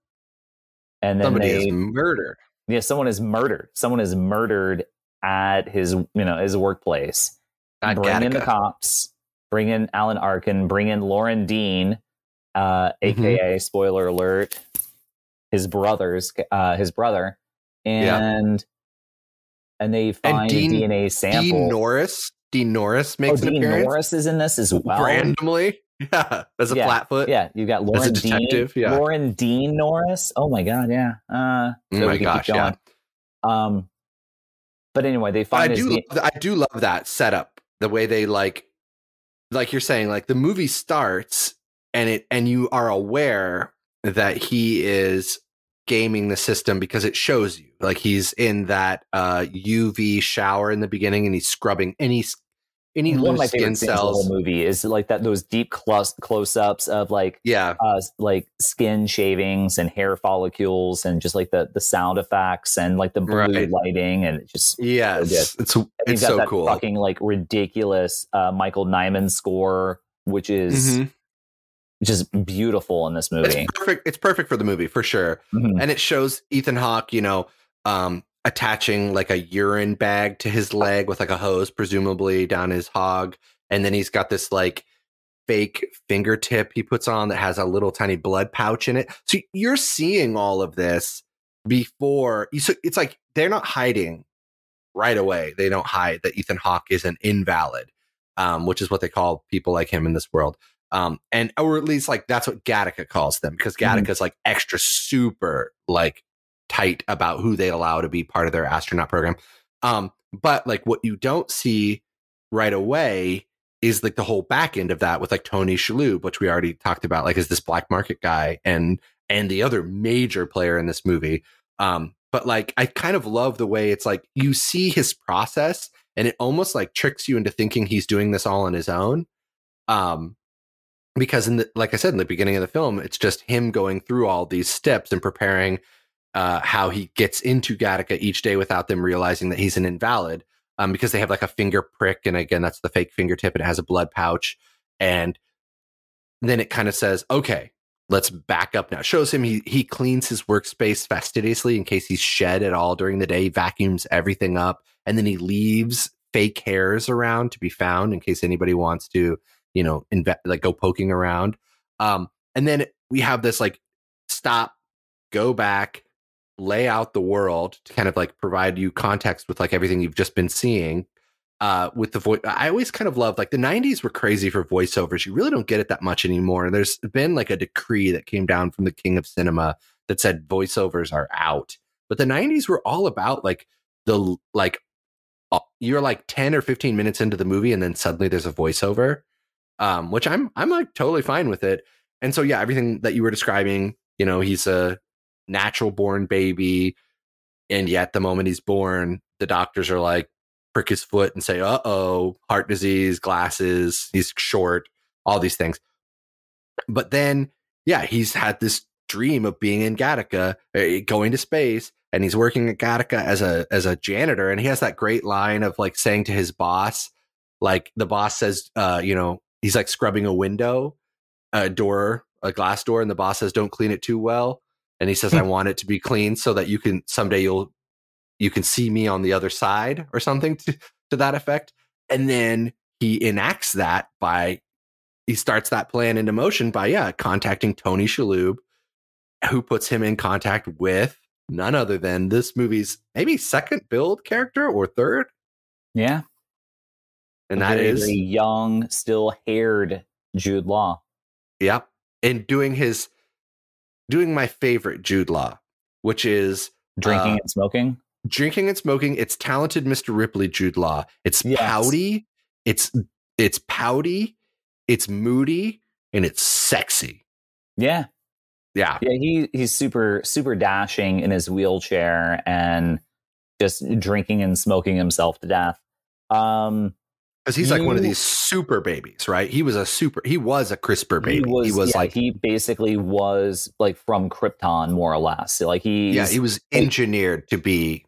and then Somebody they is murdered. yeah someone is murdered someone is murdered at his you know his workplace Not bring in the cops bring in alan arkin bring in loren dean uh Mhm. aka spoiler alert his brothers uh his brother Yeah. and and they find Dean- a dna sample Dean Norris. Dean Norris oh, makes an Dean appearance Norris is in this as well. randomly. Yeah, as a Yeah, flatfoot. Yeah, you got Loren Dean. yeah. Loren Dean Norris. Oh my god, yeah. Uh, Oh my we can keep gosh, yeah. Um, but anyway, they find his do. Love, I do love that setup. The way they like, like you're saying, like the movie starts and it and you are aware that he is gaming the system because it shows you. Like he's in that uh UV shower in the beginning and he's scrubbing any any one of my favorite scenes of the whole movie is like that those deep close close ups of like Yeah, uh like skin shavings and hair follicles and just like the the sound effects and like the blue Right. lighting and it just yes, it's it's got so that cool. fucking like ridiculous uh Michael Nyman score which is Mhm. just beautiful in this movie. It's perfect. It's perfect for the movie for sure. Mhm. and it shows Ethan Hawke, you know, um, attaching like a urine bag to his leg with like a hose, presumably down his hog, and then he's got this like fake fingertip he puts on that has a little tiny blood pouch in it. So you're seeing all of this before you. So it's like they're not hiding right away. They don't hide that Ethan Hawke is an invalid, um, which is what they call people like him in this world. Um, and or at least like that's what Gattaca calls them because Mhm. Gattaca's like extra super like tight about who they allow to be part of their astronaut program. Um, but like what you don't see right away is like the whole back end of that with like Tony Shalhoub, which we already talked about, like is this black market guy and and the other major player in this movie. Um, but like I kind of love the way it's like you see his process and it almost like tricks you into thinking he's doing this all on his own. Um, because in the like I said in the beginning of the film, it's just him going through all these steps and preparing uh, how he gets into Gattaca each day without them realizing that he's an invalid. Um, because they have like a finger prick, and again, that's the fake fingertip, and it has a blood pouch, and then it kind of says, "Okay, let's back up now." Shows him he he cleans his workspace fastidiously in case he's shed at all during the day, vacuums everything up, and then he leaves fake hairs around to be found in case anybody wants to, you know, inve- like go poking around. Um, and then we have this like stop, go back, lay out the world to kind of like provide you context with like everything you've just been seeing. Uh, with the voice, I always kind of loved like the '90s were crazy for voiceovers. You really don't get it that much anymore. And there's been like a decree that came down from the king of cinema that said voiceovers are out. But the '90s were all about like the like you're like 10 or 15 minutes into the movie and then suddenly there's a voiceover um, which I'm I'm like totally fine with it. And so yeah, everything that you were describing, you know, he's a natural born baby, and yet the moment he's born, the doctors are like prick his foot and say, "Uh oh, heart disease, glasses, he's short, all these things." But then, yeah, he's had this dream of being in Gattaca, uh, going to space, and he's working at Gattaca as a as a janitor, and he has that great line of like saying to his boss, like the boss says, uh, you know, he's like scrubbing a window, a door, a glass door, and the boss says, "Don't clean it too well," and he says, "I want it to be clean so that you can someday you'll you can see me on the other side or something to, to that effect," and then he enacts that by he starts that plan into motion by yeah contacting Tony Shalhoub, who puts him in contact with none other than this movie's maybe second billed character or third. Yeah. And that very, is very young, still haired Jude Law. Yep. And doing his doing my favorite Jude Law, which is Drinking uh, and smoking. drinking and smoking. It's talented Mr. Ripley Jude Law. It's Yes. pouty, it's it's pouty, it's moody, and it's sexy. Yeah. Yeah. Yeah, he he's super super dashing in his wheelchair and just drinking and smoking himself to death. Um Because he's like one of these super babies, right? He was a super he was a CRISPR baby. he was, yeah, like he basically was like from Krypton more or less. Like he yeah, he was engineered to be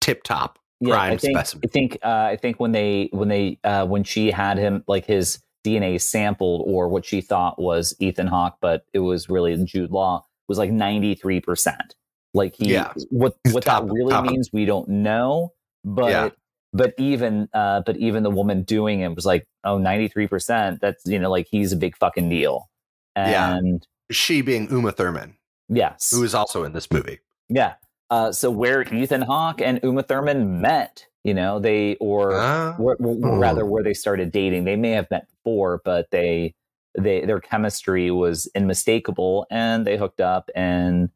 tip top yeah, prime I think, specimen. I think uh, I think when they when they uh, when she had him like his DNA sampled or what she thought was Ethan Hawke, but it was really Jude Law was like ninety three percent. Like he, Yeah. what He's what top- that really means we don't know, but Yeah. But even uh, but even the woman doing it was like oh 93 percent. That's you know like he's a big fucking deal. Yeah. And She being Uma Thurman, yes, who is also in this movie. yeah. Uh, so where Ethan Hawke and Uma Thurman met, you know, they or Ah. or, or rather where they started dating. They may have met before, but they they their chemistry was unmistakable, and they hooked up, and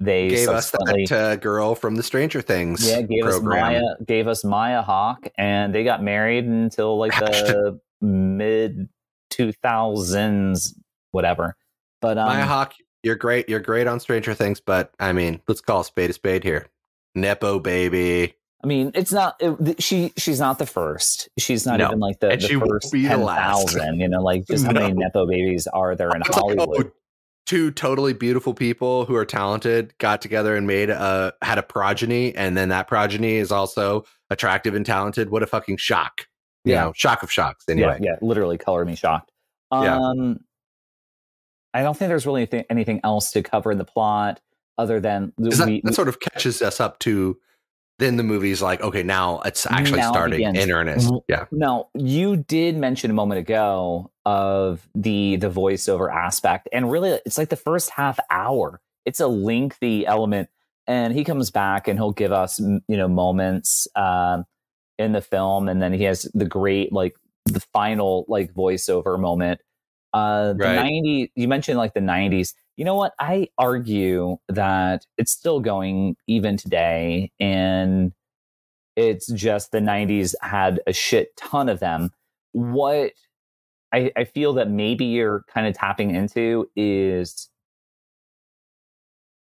they gave us that uh, girl from the Stranger Things yeah gave us program. Maya gave us Maya Hawke, and they got married until like the mid two thousands, whatever. But um, Maya Hawke, you're great. You're great on Stranger Things, but I mean, let's call a spade a spade here. Nepo baby. I mean, it's not it, she. She's not the first. She's not No. even like the, And the first the last. You know, like just how many nepo babies are there in like, Hollywood? oh, two totally beautiful people who are talented got together and made a had a progeny, and then that progeny is also attractive and talented. What a fucking shock! You Yeah. know, shock of shocks. Anyway, Yeah, yeah, literally color me shocked. Yeah. Um, I don't think there's really anything, anything else to cover in the plot other than that, we, that sort of catches us up to. Then the movie's like, okay, now it's actually Now starting begins. in earnest. Yeah, Now, you did mention a moment ago of the the voiceover aspect, and really, it's like the first half hour. It's a lengthy element, and he comes back and he'll give us you know moments um, in the film, and then he has the great like the final like voiceover moment. Uh, the Right. 90 you mentioned like the 90s. You know what? I argue that it's still going even today, and it's just the 90s had a shit ton of them. What I, I feel that maybe you're kind of tapping into is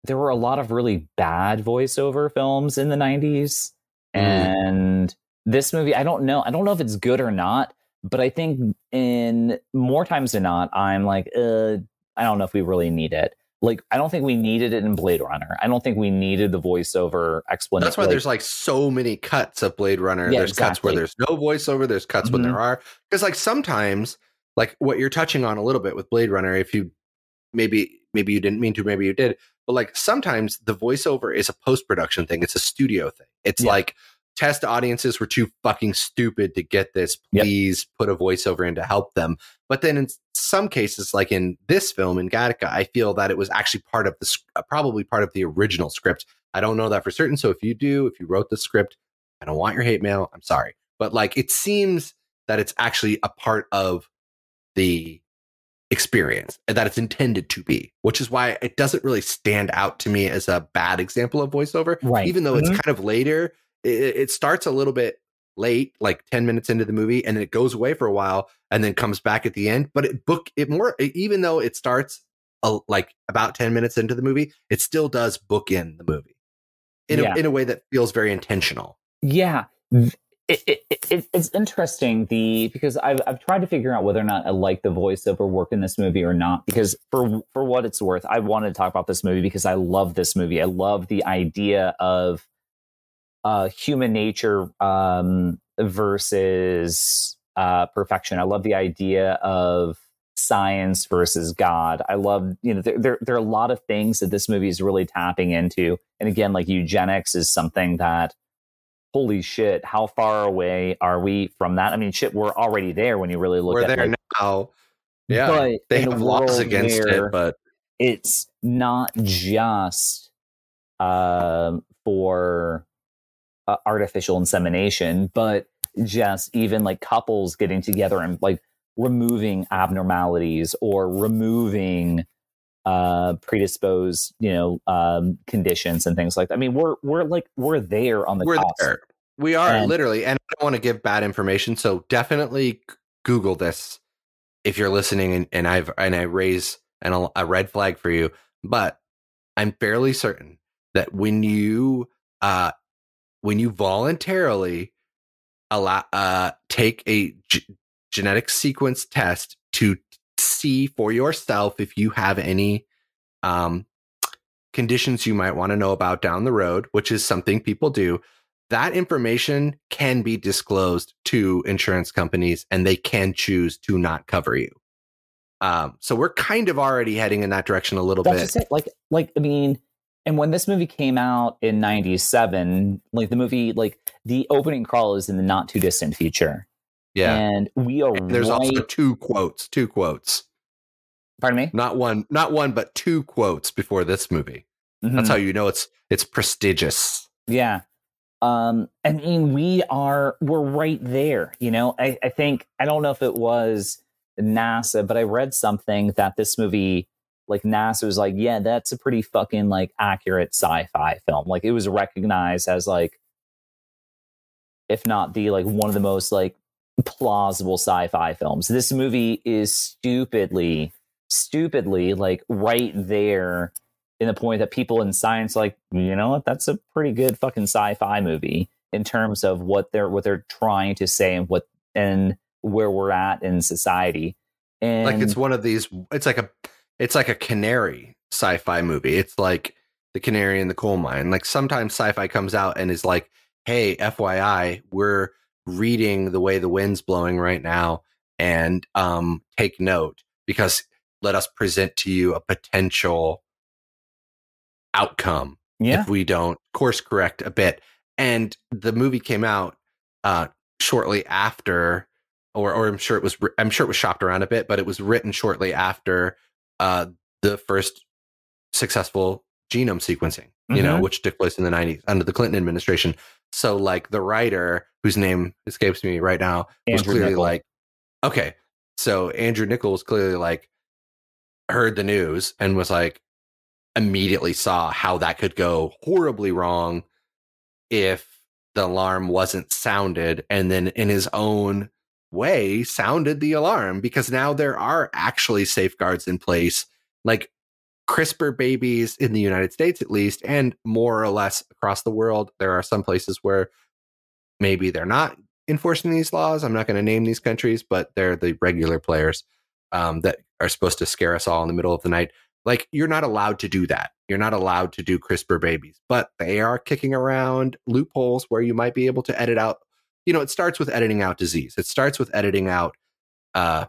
there were a lot of really bad voiceover films in the 90s. Mm. And this movie, I don't know. I don't know if it's good or not, but I think in more times than not, I'm like, uh, I don't know if we really need it. Like, I don't think we needed it in Blade Runner. I don't think we needed the voiceover explanation. that's why there's like so many cuts of Blade Runner. Yeah, there's cuts where there's no voiceover. There's cuts when Mhm. there are. Because like sometimes, like what you're touching on a little bit with Blade Runner, if you maybe maybe you didn't mean to, maybe you did, but like sometimes the voiceover is a post production thing. It's a studio thing. It's Yeah. like test audiences were too fucking stupid to get this. Yep. Please put a voiceover in to help them. But then in some cases, like in this film in Gattaca, I feel that it was actually part of the uh, probably part of the original script. I don't know that for certain. So if you do, if you wrote the script, I don't want your hate mail. I'm sorry, but like it seems that it's actually a part of the experience and that it's intended to be, which is why it doesn't really stand out to me as a bad example of voiceover. Right. Even though it's Mhm. kind of later, it, it starts a little bit late, like 10 minutes into the movie, and then it goes away for a while and then comes back at the end. But it book it more, even though it starts uh, like about 10 minutes into the movie, it still does book in the movie in, Yeah. a, in a way that feels very intentional. Yeah. It, it, it, it's interesting the because I've I've tried to figure out whether or not I like the voiceover work in this movie or not because for for what it's worth I wanted to talk about this movie because I love this movie I love the idea of uh human nature um versus uh perfection I love the idea of science versus God I love you know there there, there are a lot of things that this movie is really tapping into and again like eugenics is something that holy shit, how far away are we from that? I mean, shit, we're already there when you really look at it. We're at there like, now. Yeah. but they have laws against it, but it's not just um, for uh, artificial insemination, but just even like couples getting together and like removing abnormalities or removing uh predisposed you know um conditions and things like that i mean we're we're like we're there on the we're cusp. there. We are And- literally, and I don't want to give bad information, so definitely Google this if you're listening, and, and I've and I raise an, a red flag for you. But I'm fairly certain that when you uh when you voluntarily allow uh take a g- genetic sequence test to see for yourself if you have any um conditions you might want to know about down the road, which is something people do, that information can be disclosed to insurance companies and they can choose to not cover you. Um, so we're kind of already heading in that direction a little That's bit. Like, like I mean, and when this movie came out in '97, like the movie, like the opening crawl is in the not too distant future, Yeah. and we are And there's right. also two quotes, two quotes. pardon me. Not one, not one, but two quotes before this movie. That's Mhm. how you know it's it's prestigious. Yeah. Um, I mean, we are we're right there. You know, I, I think I don't know if it was NASA, but I read something that this movie, like NASA was like, yeah, that's a pretty fucking like accurate sci-fi film. Like it was recognized as like, if not the like one of the most like plausible sci-fi films. This movie is stupidly, stupidly like right there in the point that people in science like you know what that's a pretty good fucking sci-fi movie in terms of what they're what they're trying to say and what and where we're at in society and like it's one of these it's like a it's like a canary sci-fi movie. It's like the canary in the coal mine. Like sometimes sci-fi comes out and is like hey fyi we're reading the way the wind's blowing right now and um take note because let us present to you a potential outcome yeah. if we don't course correct a bit. And the movie came out uh, shortly after, or or I'm sure it was I'm sure it was shopped around a bit, but it was written shortly after uh, the first successful genome sequencing, you know, Mhm. which took place in the 90s under the Clinton administration. So like the writer whose name escapes me right now was clearly Niccol. like, okay, so Andrew Nichols clearly like heard the news and was like immediately saw how that could go horribly wrong if the alarm wasn't sounded and then in his own way sounded the alarm because now there are actually safeguards in place like CRISPR babies in the United States at least and more or less across the world there are some places where maybe they're not enforcing these laws I'm not going to name these countries but they're the regular players um, that are supposed to scare us all in the middle of the night like you're not allowed to do that you're not allowed to do CRISPR babies, but they are kicking around loopholes where you might be able to edit out. You know, it starts with editing out disease. It starts with editing out. Uh,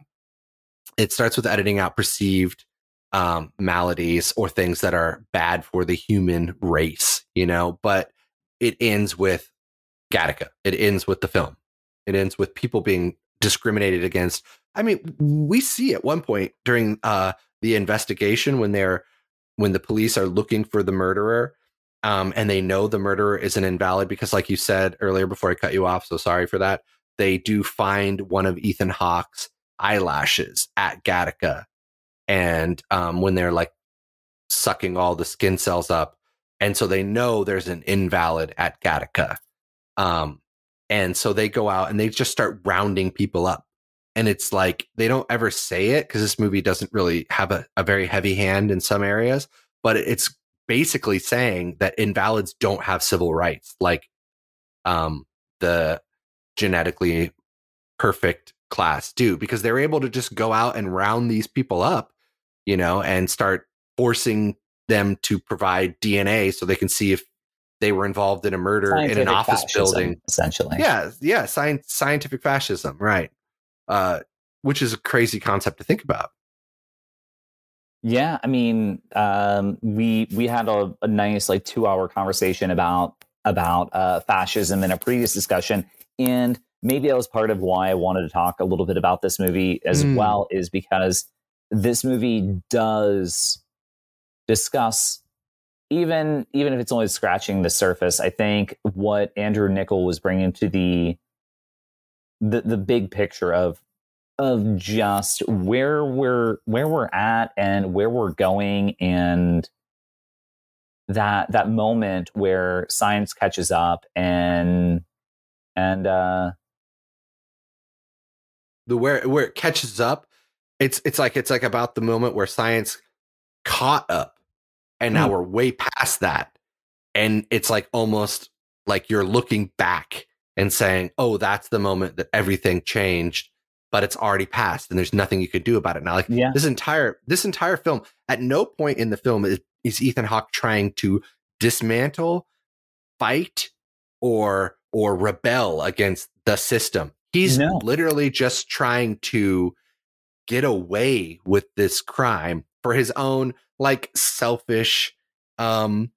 it starts with editing out perceived um, maladies or things that are bad for the human race. You know, but it ends with Gattaca. It ends with the film. It ends with people being discriminated against. I mean, we see at one point during uh, the investigation when they're when the police are looking for the murderer um, and they know the murderer isn't invalid because like you said earlier before i cut you off so sorry for that they do find one of ethan hawke's eyelashes at gattaca and um, when they're like sucking all the skin cells up and so they know there's an invalid at gattaca um, And so they go out and they just start rounding people up. And it's like they don't ever say it because this movie doesn't really have a, a very heavy hand in some areas, but it's basically saying that invalids don't have civil rights like um, the genetically perfect class do because they're able to just go out and round these people up, you know, and start forcing them to provide DNA so they can see if they were involved in a murder Scientific in an office fascism, building. essentially. Yeah, yeah, sci- scientific fascism, right? Uh, which is a crazy concept to think about. Yeah, I mean, um, we we had a, a nice like two hour conversation about about uh, fascism in a previous discussion, and maybe that was part of why I wanted to talk a little bit about this movie as Mm. well, is because this movie does discuss even even if it's only scratching the surface. I think what Andrew Niccol was bringing to the the the big picture of of just where we're where we're at and where we're going and that that moment where science catches up and and uh the where where it catches up it's it's like it's like about the moment where science caught up and now Hmm. we're way past that and it's like almost like you're looking back and saying oh that's the moment that everything changed but it's already passed and there's nothing you could do about it. Now like yeah. this entire this entire film at no point in the film is, is ethan hawke trying to dismantle fight or or rebel against the system. He's No. literally just trying to get away with this crime for his own like selfish um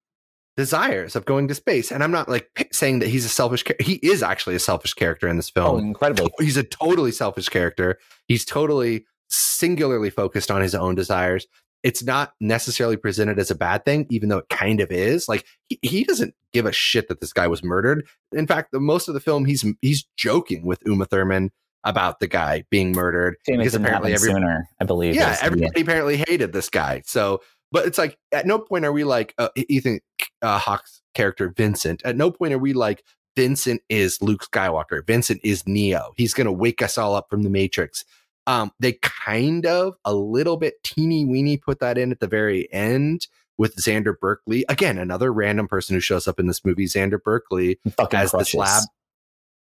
desires of going to space and i'm not like saying that he's a selfish char- he is actually a selfish character in this film oh incredibly he's a totally selfish character. He's totally singularly focused on his own desires. It's not necessarily presented as a bad thing, even though it kind of is. Like he, he doesn't give a shit that this guy was murdered. In fact, the most of the film, he's he's joking with Uma Thurman about the guy being murdered because apparently every sooner i believe yeah everybody apparently hated this guy. So, but it's like at no point are we like uh, Ethan uh, Hawke's character Vincent. At no point are we like Vincent is Luke Skywalker. Vincent is Neo. He's going to wake us all up from the Matrix. Um, they kind of a little bit teeny weeny put that in at the very end with Xander Berkeley. Again, another random person who shows up in this movie, Xander Berkeley, fucking as crushes. this lab.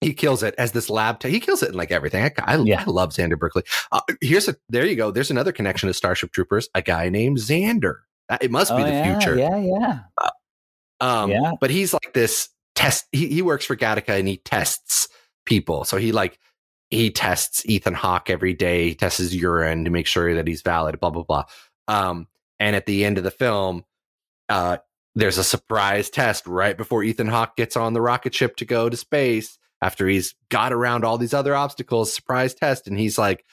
He kills it as this lab. Te- he kills it in like everything. I, I, Yeah. I love Xander Berkeley. Uh, here's a there you go. There's another connection to Starship Troopers. A guy named Xander. Uh, It must be Oh, the yeah, future. yeah yeah Um, Yeah. But he's like this test. He, he works for Gattaca and he tests people. So he like he tests Ethan Hawke every day. He tests his urine to make sure that he's valid. Blah blah blah. Um, and at the end of the film, uh, there's a surprise test right before Ethan Hawke gets on the rocket ship to go to space. After he's got around all these other obstacles, surprise test, and he's like,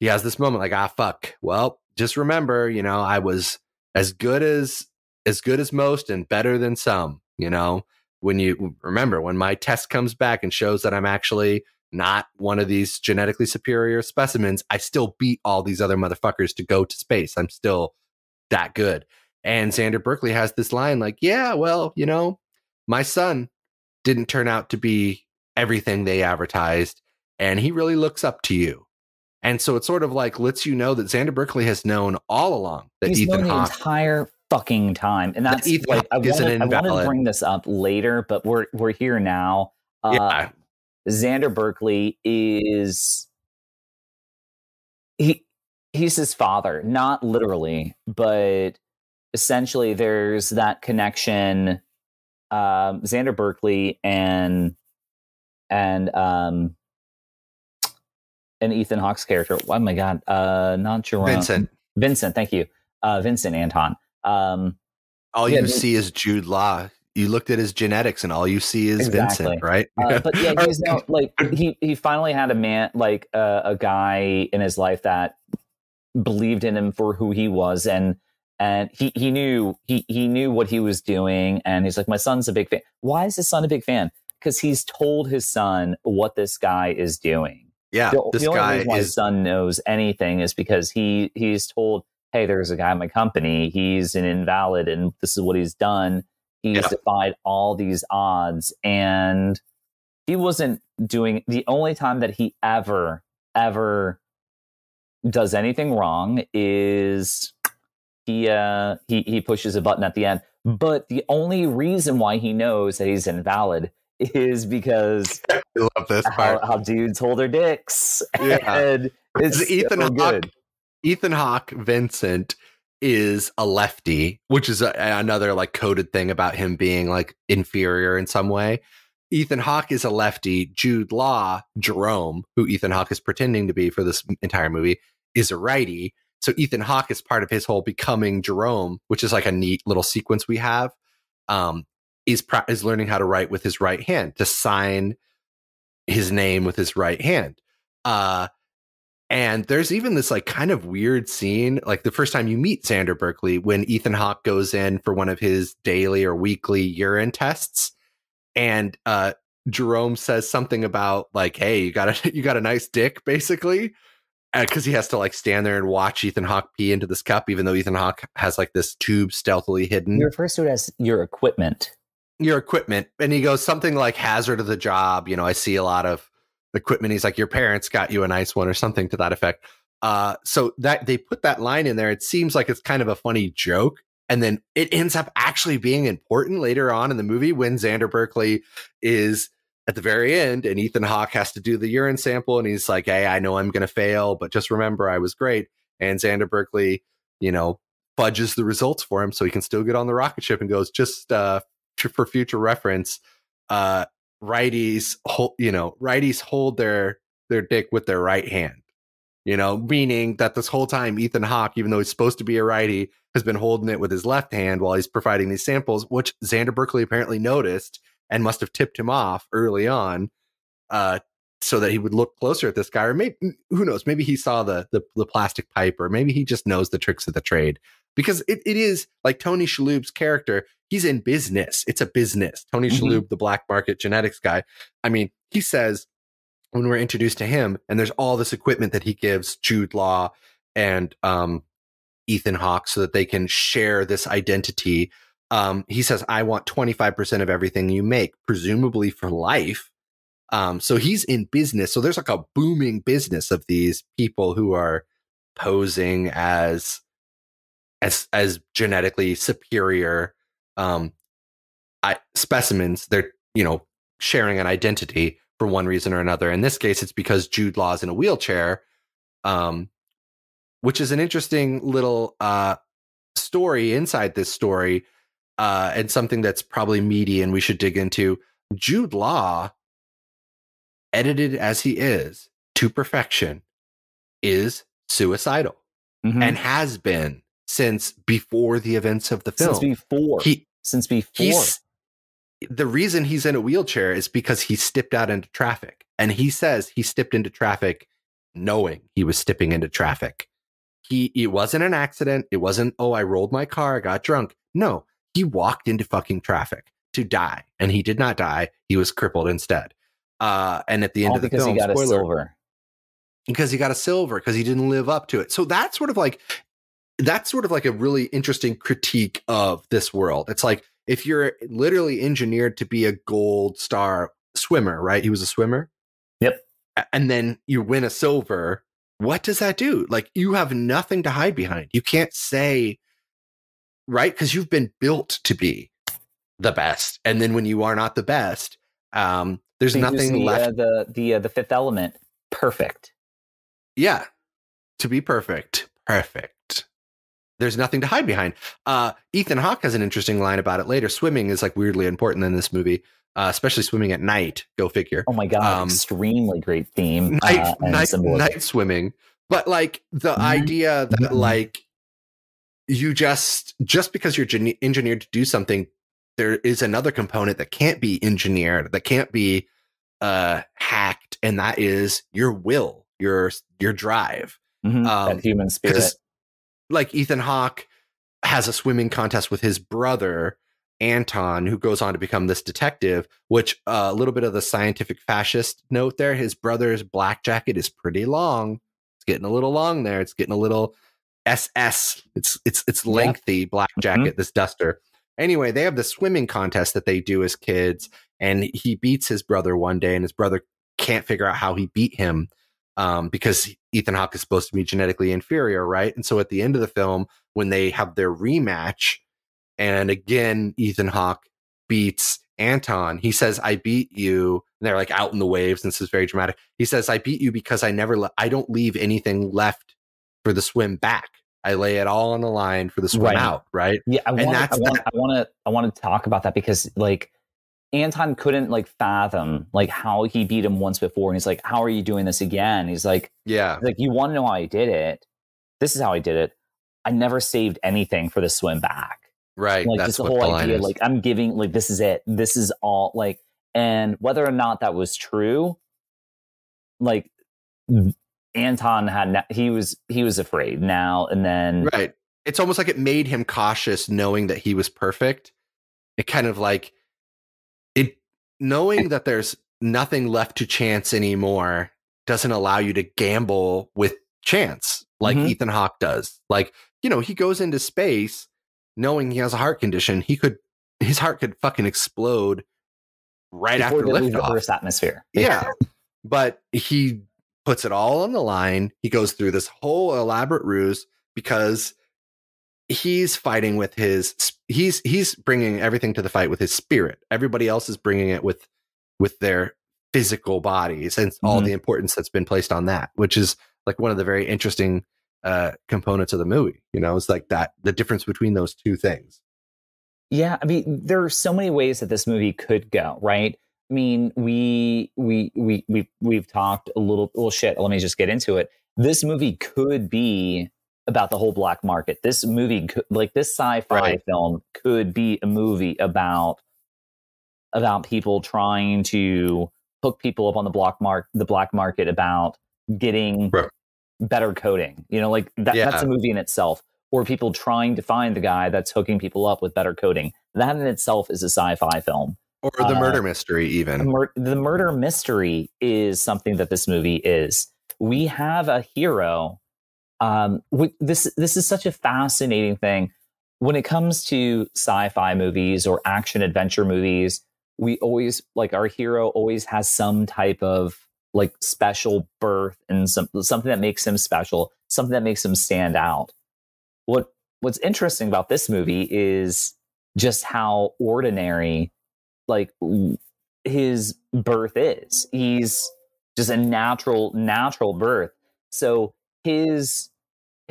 he has this moment like, ah, fuck. Well, just remember, you know, I was as good as as good as most and better than some. You know, when you remember when my test comes back and shows that I'm actually not one of these genetically superior specimens, I still beat all these other motherfuckers to go to space. I'm still that good. And Xander Berkeley has this line like, yeah, well, you know, my son didn't turn out to be everything they advertised, and he really looks up to you. And so it sort of like lets you know that Xander Berkeley has known all along that he's Ethan known the entire fucking time and that's Ethan like I Hawke is i want to bring this up later but we're we're here now uh, yeah, Xander Berkeley is he he's his father, not literally, but essentially there's that connection. Um, Xander Berkeley and and um and Ethan Hawke's character. Oh my god, uh, not Jerome. Vincent. Vincent, thank you, uh, Vincent Anton. Um, All Yeah, you Vin- see is Jude Law. You looked at his genetics, and all you see is Exactly. Vincent, right? Uh, but yeah, he's no, like he he finally had a man like uh, a guy in his life that believed in him for who he was and and he he knew he he knew what he was doing and he's like my son's a big fan. Why is his son a big fan? Because he's told his son what this guy is doing. yeah, the, this the only guy reason why his son knows anything is because he he's told, "Hey, there's a guy in my company. He's an invalid, and this is what he's done. He's Yeah. defied all these odds." And he wasn't doing the only time that he ever ever does anything wrong is he uh he he pushes a button at the end but the only reason why he knows that he's invalid is because I love this how, part. how dudes hold their dicks Yeah. and it's Ethan so good Ethan Hawke Vincent is a lefty, which is a, another like coded thing about him being like inferior in some way. Ethan Hawke is a lefty. Jude Law, Jerome, who Ethan Hawke is pretending to be for this entire movie, is a righty. So Ethan Hawke is part of his whole becoming Jerome, which is like a neat little sequence we have. Um, is is learning how to write with his right hand to sign his name with his right hand. Uh, and there's even this like kind of weird scene, like the first time you meet Xander Berkeley, when Ethan Hawke goes in for one of his daily or weekly urine tests, and uh, Jerome says something about like, "Hey, you got a you got a nice dick," basically, because he has to like stand there and watch Ethan Hawke pee into this cup, even though Ethan Hawke has like this tube stealthily hidden he refers to it as your equipment your equipment and he goes something like hazard of the job you know i see a lot of equipment. He's like your parents got you a nice one or something to that effect. Uh so that they put that line in there. It seems like it's kind of a funny joke and then it ends up actually being important later on in the movie when xander berkeley is at the very end and ethan hawke has to do the urine sample and he's like hey i know i'm gonna fail but just remember i was great. And xander berkeley you know fudges the results for him so he can still get on the rocket ship and goes just uh for future reference, uh, righties hold, you know, righties hold their their dick with their right hand. You know, meaning that this whole time Ethan Hawke, even though he's supposed to be a righty, has been holding it with his left hand while he's providing these samples, which Xander Berkeley apparently noticed and must have tipped him off early on, uh, so that he would look closer at this guy. Or maybe who knows? Maybe he saw the the, the plastic pipe, or maybe he just knows the tricks of the trade. Because it, it is like Tony Shalhoub's character he's in business. It's a business. Tony Mhm. Shalhoub, the black market genetics guy. I mean, he says when we're introduced to him, and there's all this equipment that he gives Jude Law and um, Ethan Hawke so that they can share this identity. Um, he says, I want 25% of everything you make, presumably for life. Um, so he's in business. So there's like a booming business of these people who are posing as as as genetically superior um I, specimens they're you know sharing an identity for one reason or another in this case it's because jude law's in a wheelchair um which is an interesting little uh story inside this story uh and something that's probably meaty and we should dig into jude law edited as he is to perfection is suicidal Mhm. and has been since before the events of the film. since before. He since before. the reason he's in a wheelchair is because he stepped out into traffic. And he says he stepped into traffic knowing he was stepping into traffic. He it wasn't an accident. It wasn't oh i rolled my car i got drunk. No he walked into fucking traffic to die. And he did not die. He was crippled instead. Uh and at the end all of the because film he got a silver. because he got a silver because he didn't live up to it. So that's sort of like that's sort of like a really interesting critique of this world. It's like if you're literally engineered to be a gold star swimmer, right? He was a swimmer. Yep. And then you win a silver. What does that do? Like you have nothing to hide behind. You can't say right because you've been built to be the best. And then when you are not the best, um, there's They nothing the, left uh, the the uh, the fifth element perfect Yeah. To be perfect. Perfect. There's nothing to hide behind. Uh, Ethan Hawke has an interesting line about it later. Swimming is like weirdly important in this movie, uh, especially swimming at night. Go figure. oh my god Um, extremely great theme Night, uh, night, night swimming. But like the Mhm. idea that Mhm. like you just just because you're gene- engineered to do something, there is another component that can't be engineered, that can't be uh hacked, and that is your will, your your drive. Mhm, um, that human spirit like Ethan Hawke has a swimming contest with his brother Anton, who goes on to become this detective. Which uh, a little bit of the scientific fascist note there. His brother's black jacket is pretty long. It's getting a little long there. It's getting a little SS. It's it's it's Yeah. lengthy black jacket. This duster. Anyway, they have the swimming contest that they do as kids, and he beats his brother one day, and his brother can't figure out how he beat him um, because Ethan Hawke is supposed to be genetically inferior, right? And so at the end of the film, when they have their rematch, and again Ethan Hawke beats Anton, he says, "I beat you." And they're like out in the waves, and this is very dramatic. He says, "I beat you because I never, le- I don't leave anything left for the swim back. I lay it all on the line for the swim Right. out." Right? Yeah, I And want. that's I want. I want to. I want to talk about that because like Anton couldn't like fathom like how he beat him once before, and he's like, "How are you doing this again?" He's like, Yeah. he's like, "You want to know how I did it? This is how I did it. I never saved anything for the swim back. Right. Like just the whole the idea. Like I'm giving. Like this is it. This is all. Like and whether or not that was true, like Anton had. He was. He was afraid now and then. Right. It's almost like it made him cautious knowing that he was perfect. It kind of like knowing that there's nothing left to chance anymore doesn't allow you to gamble with chance like Mhm. Ethan Hawke does. Like, you know, he goes into space knowing he has a heart condition. He could his heart could fucking explode right Before after they leave the liftoff. Earth's atmosphere. Yeah. but he puts it all on the line. He goes through this whole elaborate ruse because he's fighting with his he's he's bringing everything to the fight with his spirit. Everybody else is bringing it with with their physical bodies and all Mhm. the importance that's been placed on that, which is like one of the very interesting uh components of the movie. You know, it's like that the difference between those two things. Yeah, I mean, there are so many ways that this movie could go, right? I mean, we we we we we've talked a little. Well, shit. Let me just get into it. This movie could be about the whole black market. This movie, could, like this sci-fi Right. film, could be a movie about about people trying to hook people up on the black mark the black market about getting Right. better coding. You know, like that, Yeah. that's a movie in itself. Or people trying to find the guy that's hooking people up with better coding. That in itself is a sci-fi film. Or the Uh, murder mystery The, even. mur- the murder mystery is something that this movie is. We have a hero. Um, this this is such a fascinating thing when it comes to sci-fi movies or action adventure movies. We always like our hero always has some type of like special birth and some something that makes him special, something that makes him stand out. What what's interesting about this movie is just how ordinary like his birth is. He's just a natural natural birth. So his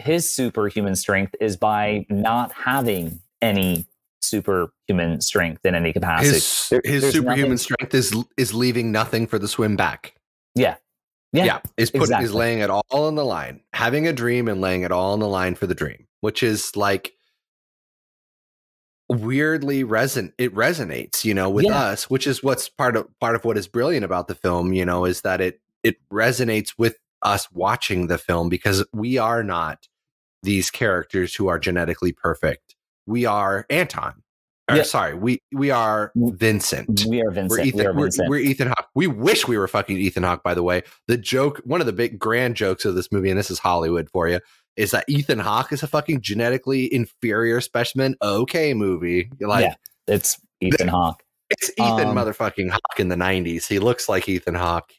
his superhuman strength is by not having any superhuman strength in any capacity. His There- his superhuman nothing- strength is is leaving nothing for the swim back. yeah. Yeah. yeah, is putting is laying it all on the line, having a dream and laying it all on the line for the dream, which is like weirdly reson it resonates, you know, with Yeah. us, which is what's part of part of what is brilliant about the film, you know, is that it it resonates with us watching the film because we are not these characters who are genetically perfect. We are Anton. Or Yeah. sorry, we we are Vincent. We are We're Vincent. Ethan. we are We're, we're Ethan Hawke. We wish we were fucking Ethan Hawke. By the way, the joke, one of the big grand jokes of this movie, and this is Hollywood for you, is that Ethan Hawke is a fucking genetically inferior specimen. Okay, movie. You're like Yeah. it's Ethan Hawke. it's Ethan Um, motherfucking Hawke in the '90s. He looks like Ethan Hawke.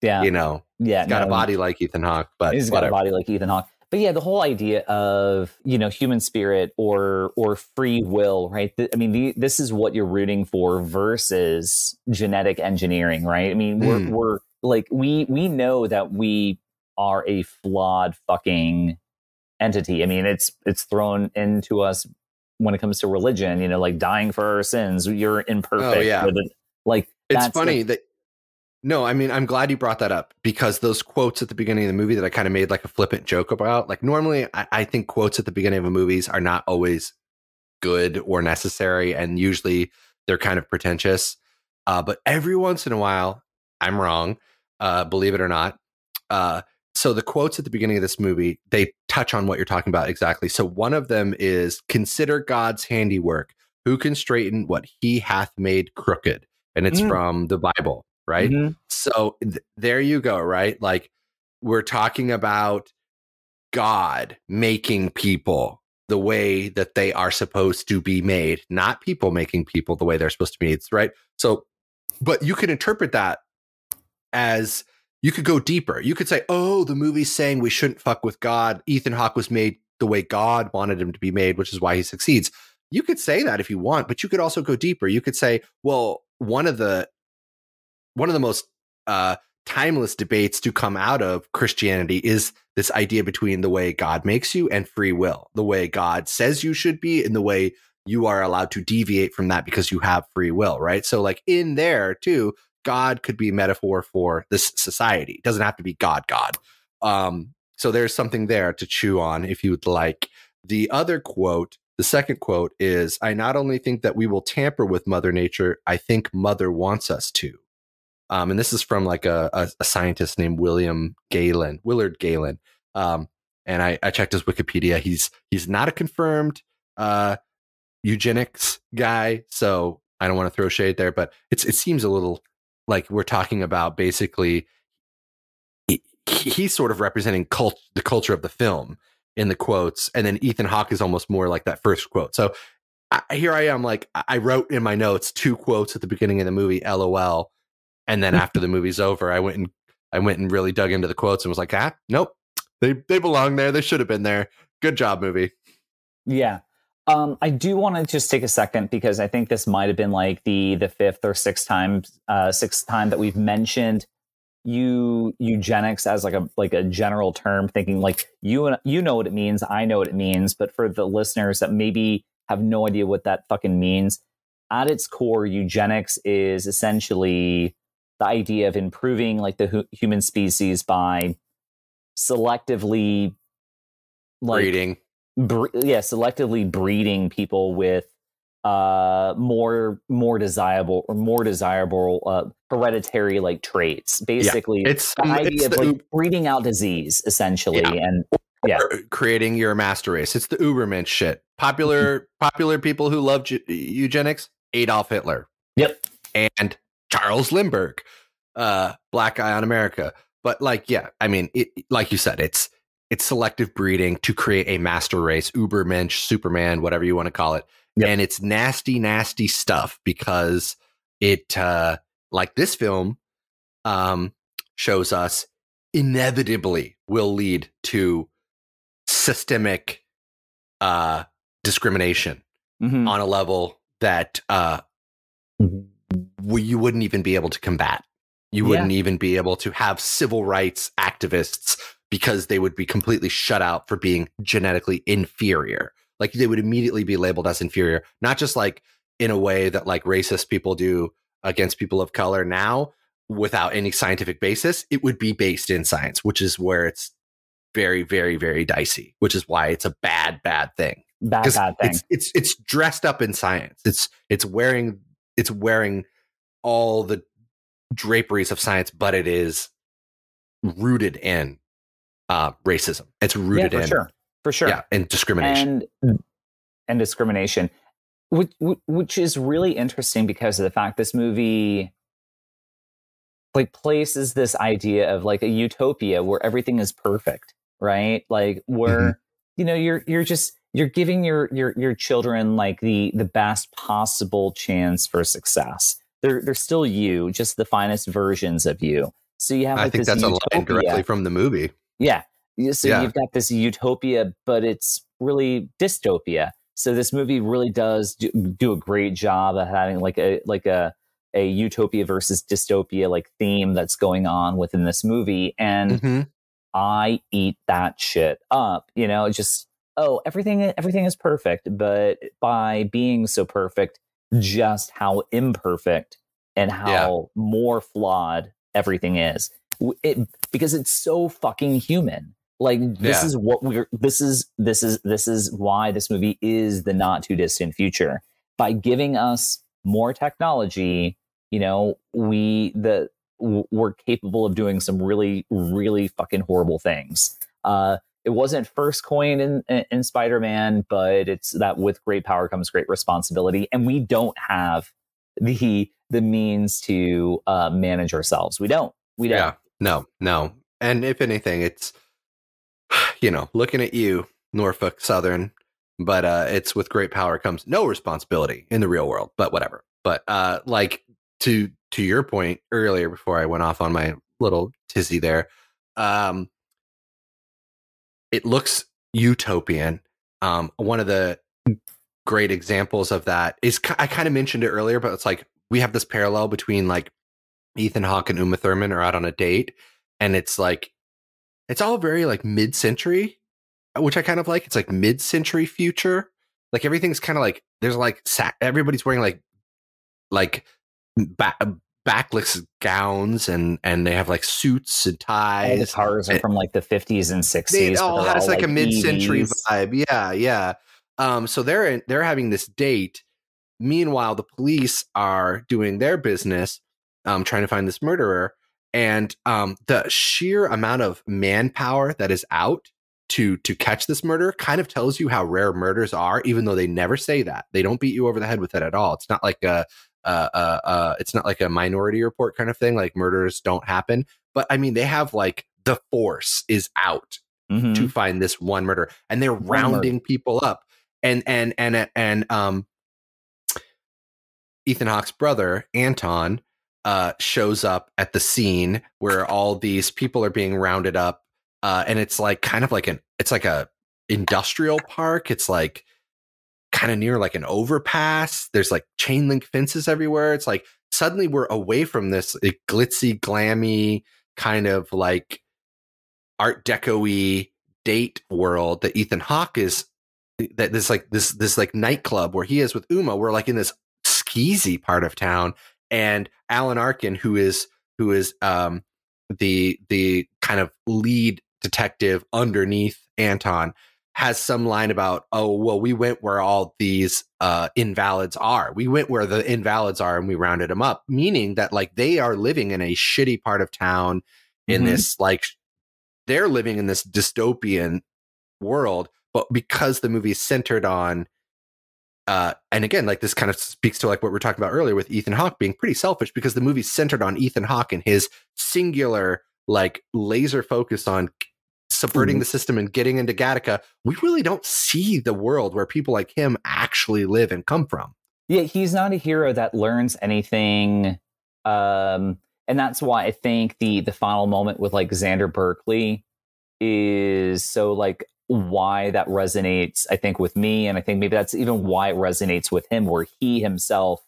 Yeah. You know, yeah. he's got a body like Ethan Hawke, but he's got a body like Ethan Hawke. But yeah, the whole idea of you know human spirit or or free will, right? Th- I mean, the, this is what you're rooting for versus genetic engineering, right? I mean, we're Mm. we're like we we know that we are a flawed fucking entity. I mean, it's it's thrown into us when it comes to religion. You know, like dying for our sins. You're imperfect. Oh, yeah. You're like It's the- funny that no, I mean, I'm glad you brought that up because those quotes at the beginning of the movie that I kind of made like a flippant joke about. Like, normally, I, I think quotes at the beginning of a movies are not always good or necessary, and usually they're kind of pretentious. Uh, but every once in a while, I'm wrong, uh, believe it or not. Uh, so the quotes at the beginning of this movie they touch on what you're talking about exactly. So one of them is "Consider God's handiwork; who can straighten what He hath made crooked?" And it's Mm. from the Bible, right? Mhm. So th- there you go, right? Like we're talking about God making people the way that they are supposed to be made, not people making people the way they're supposed to be made, right? So but you could interpret that as you could go deeper. You could say, "Oh, the movie's saying we shouldn't fuck with God. Ethan Hawke was made the way God wanted him to be made, which is why he succeeds." You could say that if you want, but you could also go deeper. You could say, "Well, one of the one of the most uh, timeless debates to come out of Christianity is this idea between the way God makes you and free will, the way God says you should be, and the way you are allowed to deviate from that because you have free will, right? So, like in there too, God could be a metaphor for this society. It doesn't have to be God, God. Um, so there's something there to chew on if you would like. The other quote, the second quote is I not only think that we will tamper with Mother Nature, I think Mother wants us to. Um, and this is from like a, a, a, scientist named William Gaylin, Willard Gaylin. Um, and I, I, checked his Wikipedia. He's he's not a confirmed uh, eugenics guy, so I don't want to throw shade there. But it's it seems a little like we're talking about basically he, he's sort of representing cult, the culture of the film in the quotes, and then Ethan Hawke is almost more like that first quote. So I, here I am, like I wrote in my notes two quotes at the beginning of the movie, LOL and then after the movie's over, I went and I went and really dug into the quotes and was like, ah, nope, they they belong there. They should have been there. Good job, movie. Yeah. Um, I do want to just take a second because I think this might have been like the the fifth or sixth time uh, sixth time that we've mentioned you eugenics as like a like a general term, thinking like you and you know what it means, I know what it means, but for the listeners that maybe have no idea what that fucking means, at its core, eugenics is essentially the idea of improving like the hu- human species by selectively like, breeding. bre- yeah selectively breeding people with uh more more desirable or more desirable uh hereditary like traits. Basically yeah, it's the idea it's of the, like breeding out disease essentially yeah. and yeah. creating your master race. It's the uberman shit. Popular popular people who love eugenics adolf hitler. Yep. And Charles Lindbergh, uh, Black Guy on America. But like, yeah, I mean, it, like you said, it's it's selective breeding to create a master race, Ubermensch, Superman, whatever you want to call it, yep. and it's nasty, nasty stuff because it, uh, like this film, um, shows us inevitably will lead to systemic uh discrimination mm-hmm. on a level that uh you wouldn't even be able to combat. You wouldn't even be able to have civil rights activists because they would be completely shut out for being genetically inferior. Like they would immediately be labeled as inferior, not just like in a way that like racist people do against people of color now without any scientific basis. It would be based in science, which is where it's very, very, very dicey, which is why it's a bad, bad thing. Bad, bad thing. It's, it's it's dressed up in science. It's it's wearing it's wearing all the draperies of science, but it is rooted in uh, racism. It's rooted yeah, for in sure, for sure, yeah, and discrimination and and discrimination, which which is really interesting because of the fact this movie like places this idea of like a utopia where everything is perfect, right? Like where mm-hmm. you know you're you're just you're giving your your your children like the the best possible chance for success. They're they're still you, just the finest versions of you. So you have. Like, I think that's utopia. a line directly from the movie. Yeah. So yeah. you've got this utopia, but it's really dystopia. So this movie really does do, do a great job of having like a like a a utopia versus dystopia like theme that's going on within this movie, and mm-hmm. I eat that shit up. You know, just oh everything everything is perfect but by being so perfect just how imperfect and how yeah. more flawed everything is it, because it's so fucking human like this yeah. is what we're this is this is this is why this movie is the not too distant future by giving us more technology you know we the we're capable of doing some really really fucking horrible things uh it wasn't first coined in, in Spider-Man, but it's that with great power comes great responsibility, and we don't have the the means to uh, manage ourselves. We don't. We don't. Yeah. No. No. And if anything, it's you know looking at you, Norfolk Southern, but uh, it's with great power comes no responsibility in the real world. But whatever. But uh, like to to your point earlier before I went off on my little tizzy there, um, it looks utopian. Um, one of the great examples of that is I kind of mentioned it earlier, but it's like we have this parallel between like Ethan Hawke and Uma Thurman are out on a date, and it's like it's all very like mid-century, which I kind of like. It's like mid-century future. Like everything's kind of like there's like everybody's wearing like like back backless gowns and and they have like suits and ties. All the cars are and- from like the 50s and 60s. They but all has like, a mid-century 80s. vibe. Yeah, yeah. Um, so they're in, they're having this date. Meanwhile, the police are doing their business, um, trying to find this murderer, and um, the sheer amount of manpower that is out to to catch this murder kind of tells you how rare murders are, even though they never say that. They don't beat you over the head with it at all. It's not like a uh, uh, uh, it's not like a minority report kind of thing. Like murders don't happen, but I mean, they have like the force is out Mhm. to find this one murder and they're murder. rounding people up and and and and um Ethan Hawke's brother Anton uh shows up at the scene where all these people are being rounded up uh and it's like kind of like an it's like a industrial park it's like kind of near like an overpass. There's like chain link fences everywhere. It's like suddenly we're away from this uh, glitzy glammy kind of like art deco-y date world that Ethan Hawke is that this like this this like nightclub where he is with Uma. We're like in this skeezy part of town and Alan Arkin who is who is um the the kind of lead detective underneath Anton has some line about oh well we went where all these uh invalids are we went where the invalids are and we rounded them up meaning that like they are living in a shitty part of town in Mhm. this like they're living in this dystopian world but because the movie is centered on uh and again like this kind of speaks to like what we are talking about earlier with Ethan Hawke being pretty selfish because the movie's centered on Ethan Hawke and his singular like laser focus on subverting Mhm. the system and getting into Gattaca we really don't see the world where people like him actually live and come from Yeah, he's not a hero that learns anything. Um, and that's why I think the the final moment with like Xander Berkeley is so like why that resonates, I think, with me. And I think maybe that's even why it resonates with him, where he himself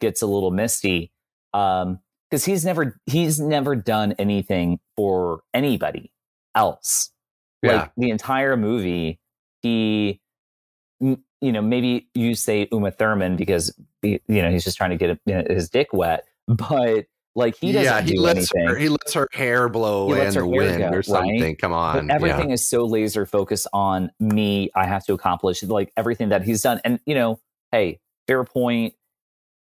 gets a little misty. Um, because he's never he's never done anything for anybody else. Yeah. Like the entire movie, he you know, maybe you say Uma Thurman because he- you know he's just trying to get his dick wet, but like he doesn't yeah he do lets anything. her he lets her hair blow He in the wind go, or right? something come on but everything is so laser focused on me. I have to accomplish like everything that he's done, and you know, hey, fair point.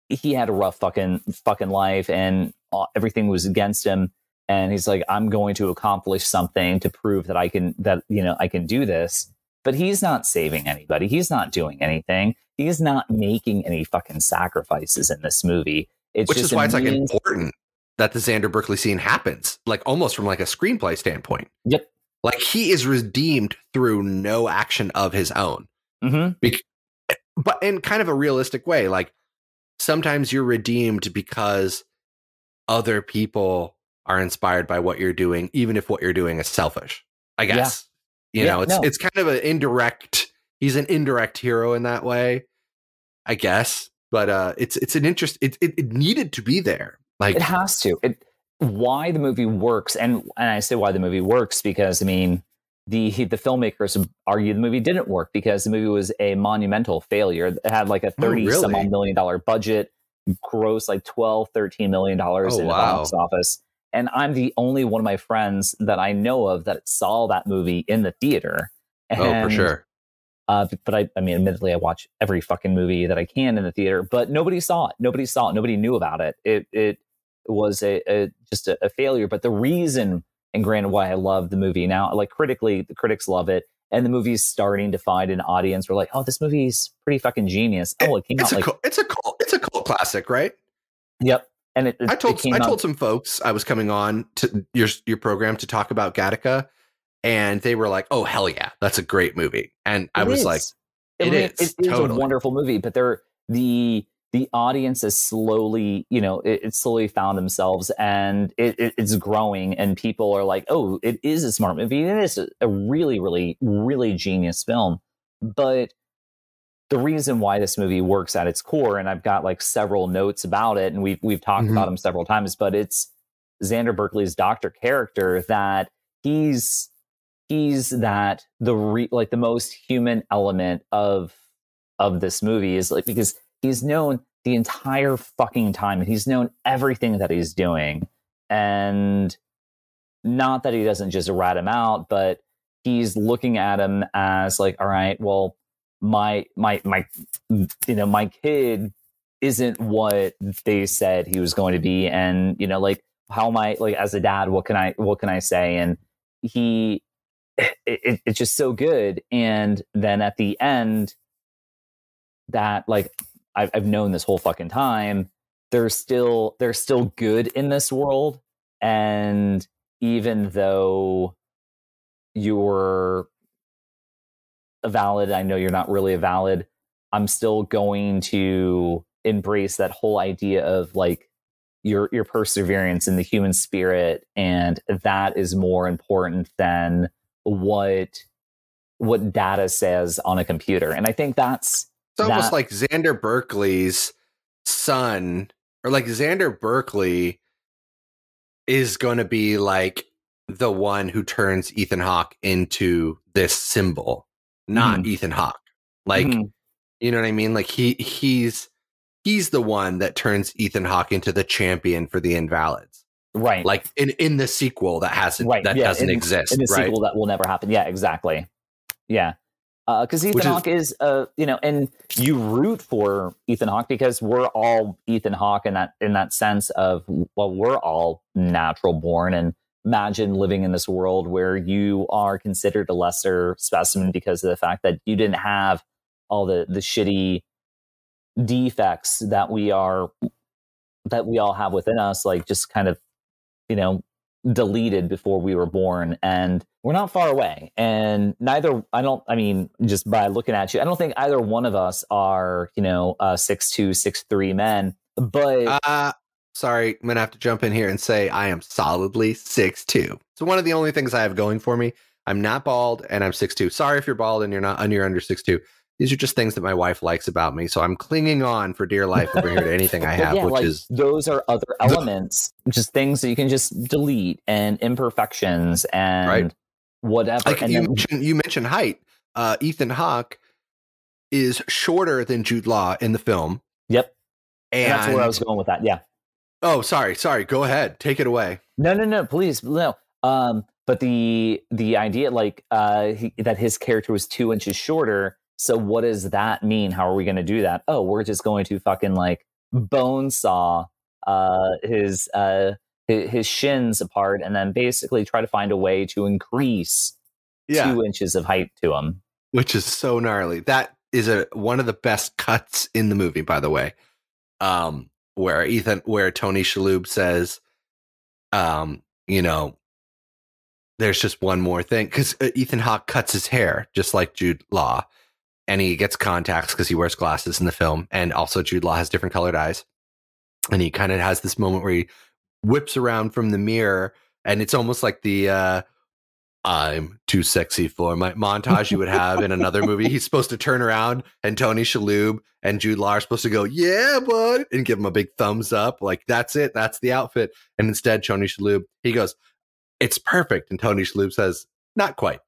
He had a rough fucking fucking life, and uh, everything was against him. And he's like, I'm going to accomplish something to prove that I can that you know I can do this. But he's not saving anybody. He's not doing anything. He's not making any fucking sacrifices in this movie. It's which just is why it's like important that the Xander Berkeley scene happens, like almost from like a screenplay standpoint. Yep. Like he is redeemed through no action of his own, Mhm. but in kind of a realistic way. Like sometimes you're redeemed because other people are inspired by what you're doing, even if what you're doing is selfish. I Yeah. guess you Yeah, know it's no. it's kind of an indirect. He's an indirect hero in that way, I guess. But uh, it's it's an interest. It, it it needed to be there. Like it has to. It why the movie works, and and I say why the movie works because I mean the the filmmakers argue the movie didn't work because the movie was a monumental failure. It had like a 30 some really? odd million dollar budget, gross like 12, 13 million dollars Oh, in the box office. And I'm the only one of my friends that I know of that saw that movie in the theater. oh, for sure. uh, but I, I mean, admittedly, I watch every fucking movie that I can in the theater, but nobody saw it. Nobody saw it. Nobody knew about it. It, it was a, a just a, a failure. But the reason, and granted, why I love the movie now, like critically, the critics love it, and the movie's starting to find an audience. We're like, oh, this movie's pretty fucking genius. Oh, it came It's out a like, cult, it's a cult, it's a cult classic, right? yep. And it, it, I it told came I told some folks I was coming on to your your program to talk about Gattaca, and they were like, "Oh hell yeah, that's a great movie." And I was is. like, it mean, is, It is totally. a wonderful movie, but they're the the audience is slowly, you know, it, it slowly found themselves and it, it, it's growing and people are like, oh, it is a smart movie. It is a really, really, really genius film. But the reason why this movie works at its core, and I've got like several notes about it, and we've we've talked mm-hmm. about them several times, but it's Xander Berkeley's doctor character that he's he's that the re, like the most human element of of this movie is like because he's known the entire fucking time and he's known everything that he's doing and not that he doesn't just rat him out but he's looking at him as like all right well my my my you know my kid isn't what they said he was going to be. And you know like how am i like as a dad what can i what can i say? And he it, it, it's just so good. And then at the end that like I've, I've known this whole fucking time. There's still there's still good in this world. And even though you're a valid i know you're not really a valid i'm still going to embrace that whole idea of like your your perseverance in the human spirit and that is more important than what what data says on a computer and i think that's it's almost like Xander Berkeley's son, or like Xander Berkeley is going to be like the one who turns Ethan Hawke into this symbol, not mm. Ethan Hawke. Like, mm. you know what I mean? Like he he's he's the one that turns Ethan Hawke into the champion for the invalids. Right. Like in in the sequel that hasn't right. that yeah, doesn't in, exist. In the right? sequel that will never happen. Yeah, exactly. Yeah because uh, Ethan Hawke is, uh, you know, and you root for Ethan Hawke because we're all Ethan Hawke in that in that sense of well, we're all natural born, and imagine living in this world where you are considered a lesser specimen because of the fact that you didn't have all the the shitty defects that we are that we all have within us, like just kind of, you know, deleted before we were born. And we're not far away. And neither i don't i mean just by looking at you i don't think either one of us are you know uh six two six three men. But uh sorry i'm gonna have to jump in here and say i am solidly six two so one of the only things i have going for me i'm not bald and i'm six two sorry if you're bald and you're not and you're under six two these are just things that my wife likes about me. So I'm clinging on for dear life over here to anything I have, yeah, which like, is those are other elements, just things that you can just delete and imperfections and right. whatever. Like and you, then, mentioned, you mentioned height. Uh, Ethan Hawke is shorter than Jude Law in the film. Yep. And, and that's where I was going with that. Yeah. Oh, sorry, sorry. Go ahead. Take it away. No, no, no. Please, no. Um, but the the idea, like, uh, he, that his character was two inches shorter so what does that mean? How are we going to do that? Oh, we're just going to fucking like bone saw uh, his uh, his shins apart, and then basically try to find a way to increase yeah. two inches of height to him, which is so gnarly. That is a one of the best cuts in the movie, by the way. Um, where Ethan, where Tony Shalhoub says, um, you know, there's just one more thing because uh, Ethan Hawke cuts his hair just like Jude Law, and he gets contacts because he wears glasses in the film. And also, Jude Law has different colored eyes. And he kind of has this moment where he whips around from the mirror, and it's almost like the uh, I'm too sexy for my montage you would have in another movie. He's supposed to turn around, and Tony Shalhoub and Jude Law are supposed to go, "Yeah, bud," and give him a big thumbs up, like that's it, that's the outfit. And instead, Tony Shalhoub he goes, "It's perfect," and Tony Shalhoub says, "Not quite."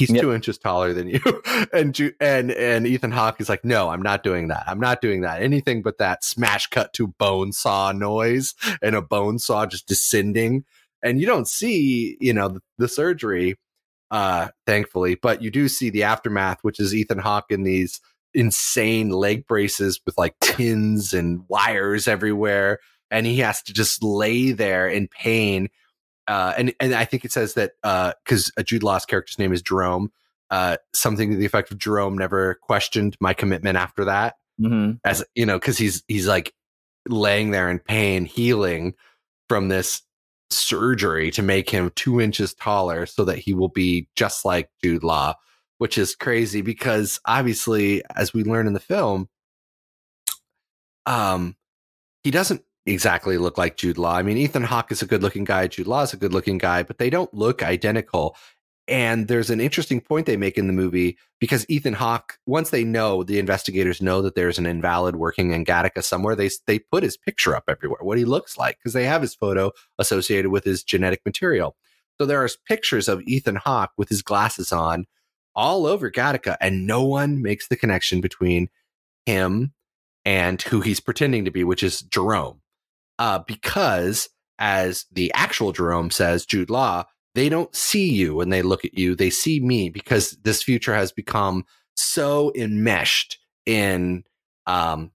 he's yep. two inches taller than you. and and and Ethan Hawke is like, no, I'm not doing that. I'm not doing that. Anything but that smash cut to bone saw noise and a bone saw just descending. And you don't see, you know, the, the surgery, uh, thankfully, but you do see the aftermath, which is Ethan Hawke in these insane leg braces with like tins and wires everywhere. And he has to just lay there in pain uh, and and I think it says that uh because uh, Jude Law's character's name is Jerome, uh, something to the effect of Jerome never questioned my commitment after that, mm-hmm. as you know, because he's he's like laying there in pain, healing from this surgery to make him two inches taller, so that he will be just like Jude Law, which is crazy because obviously, as we learn in the film, um, he doesn't exactly look like Jude Law. I mean, Ethan Hawke is a good looking guy, Jude Law is a good looking guy, but they don't look identical. And there's an interesting point they make in the movie because Ethan Hawke, once they know the investigators know that there's an invalid working in Gattaca somewhere, they they put his picture up everywhere, what he looks like, because they have his photo associated with his genetic material. So there are pictures of Ethan Hawke with his glasses on all over Gattaca, and no one makes the connection between him and who he's pretending to be, which is Jerome. Uh, because as the actual Jerome says, Jude Law, they don't see you when they look at you. They see me because this future has become so enmeshed in um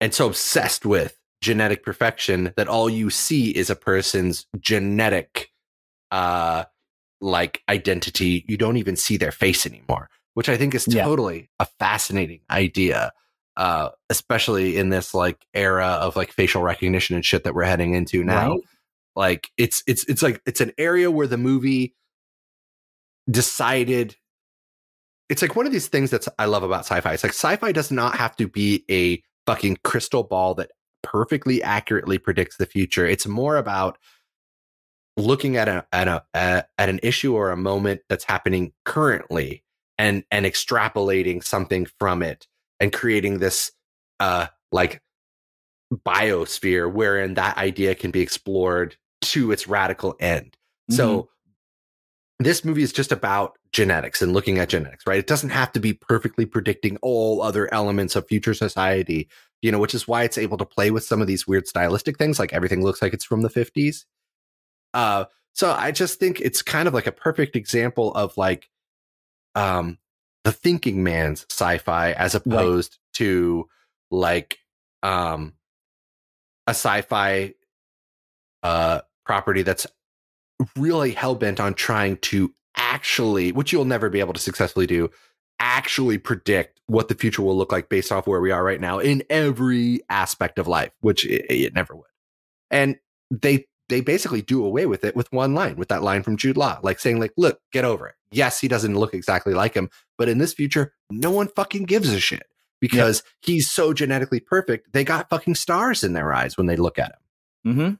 and so obsessed with genetic perfection that all you see is a person's genetic uh like identity. You don't even see their face anymore, which I think is Yeah. totally a fascinating idea. Uh, especially in this like era of like facial recognition and shit that we're heading into now Right? Like it's it's it's like it's an area where the movie decided it's like one of these things that I love about sci-fi. It's like sci-fi does not have to be a fucking crystal ball that perfectly accurately predicts the future. It's more about looking at a at a at an issue or a moment that's happening currently and and extrapolating something from it and creating this uh like biosphere wherein that idea can be explored to its radical end. So this movie is just about genetics and looking at genetics, right? It doesn't have to be perfectly predicting all other elements of future society, you know, which is why it's able to play with some of these weird stylistic things, like everything looks like it's from the 50s. Uh, so I just think it's kind of like a perfect example of like um the thinking man's sci-fi as opposed to like um a sci-fi uh property that's really hell-bent on trying to actually which you'll never be able to successfully do actually predict what the future will look like based off where we are right now in every aspect of life which it, it never would. And they they basically do away with it with one line with that line from jude law like saying like look get over it. Yes he doesn't look exactly like him but in this future no one fucking gives a shit because he's so genetically perfect they got fucking stars in their eyes when they look at him hmm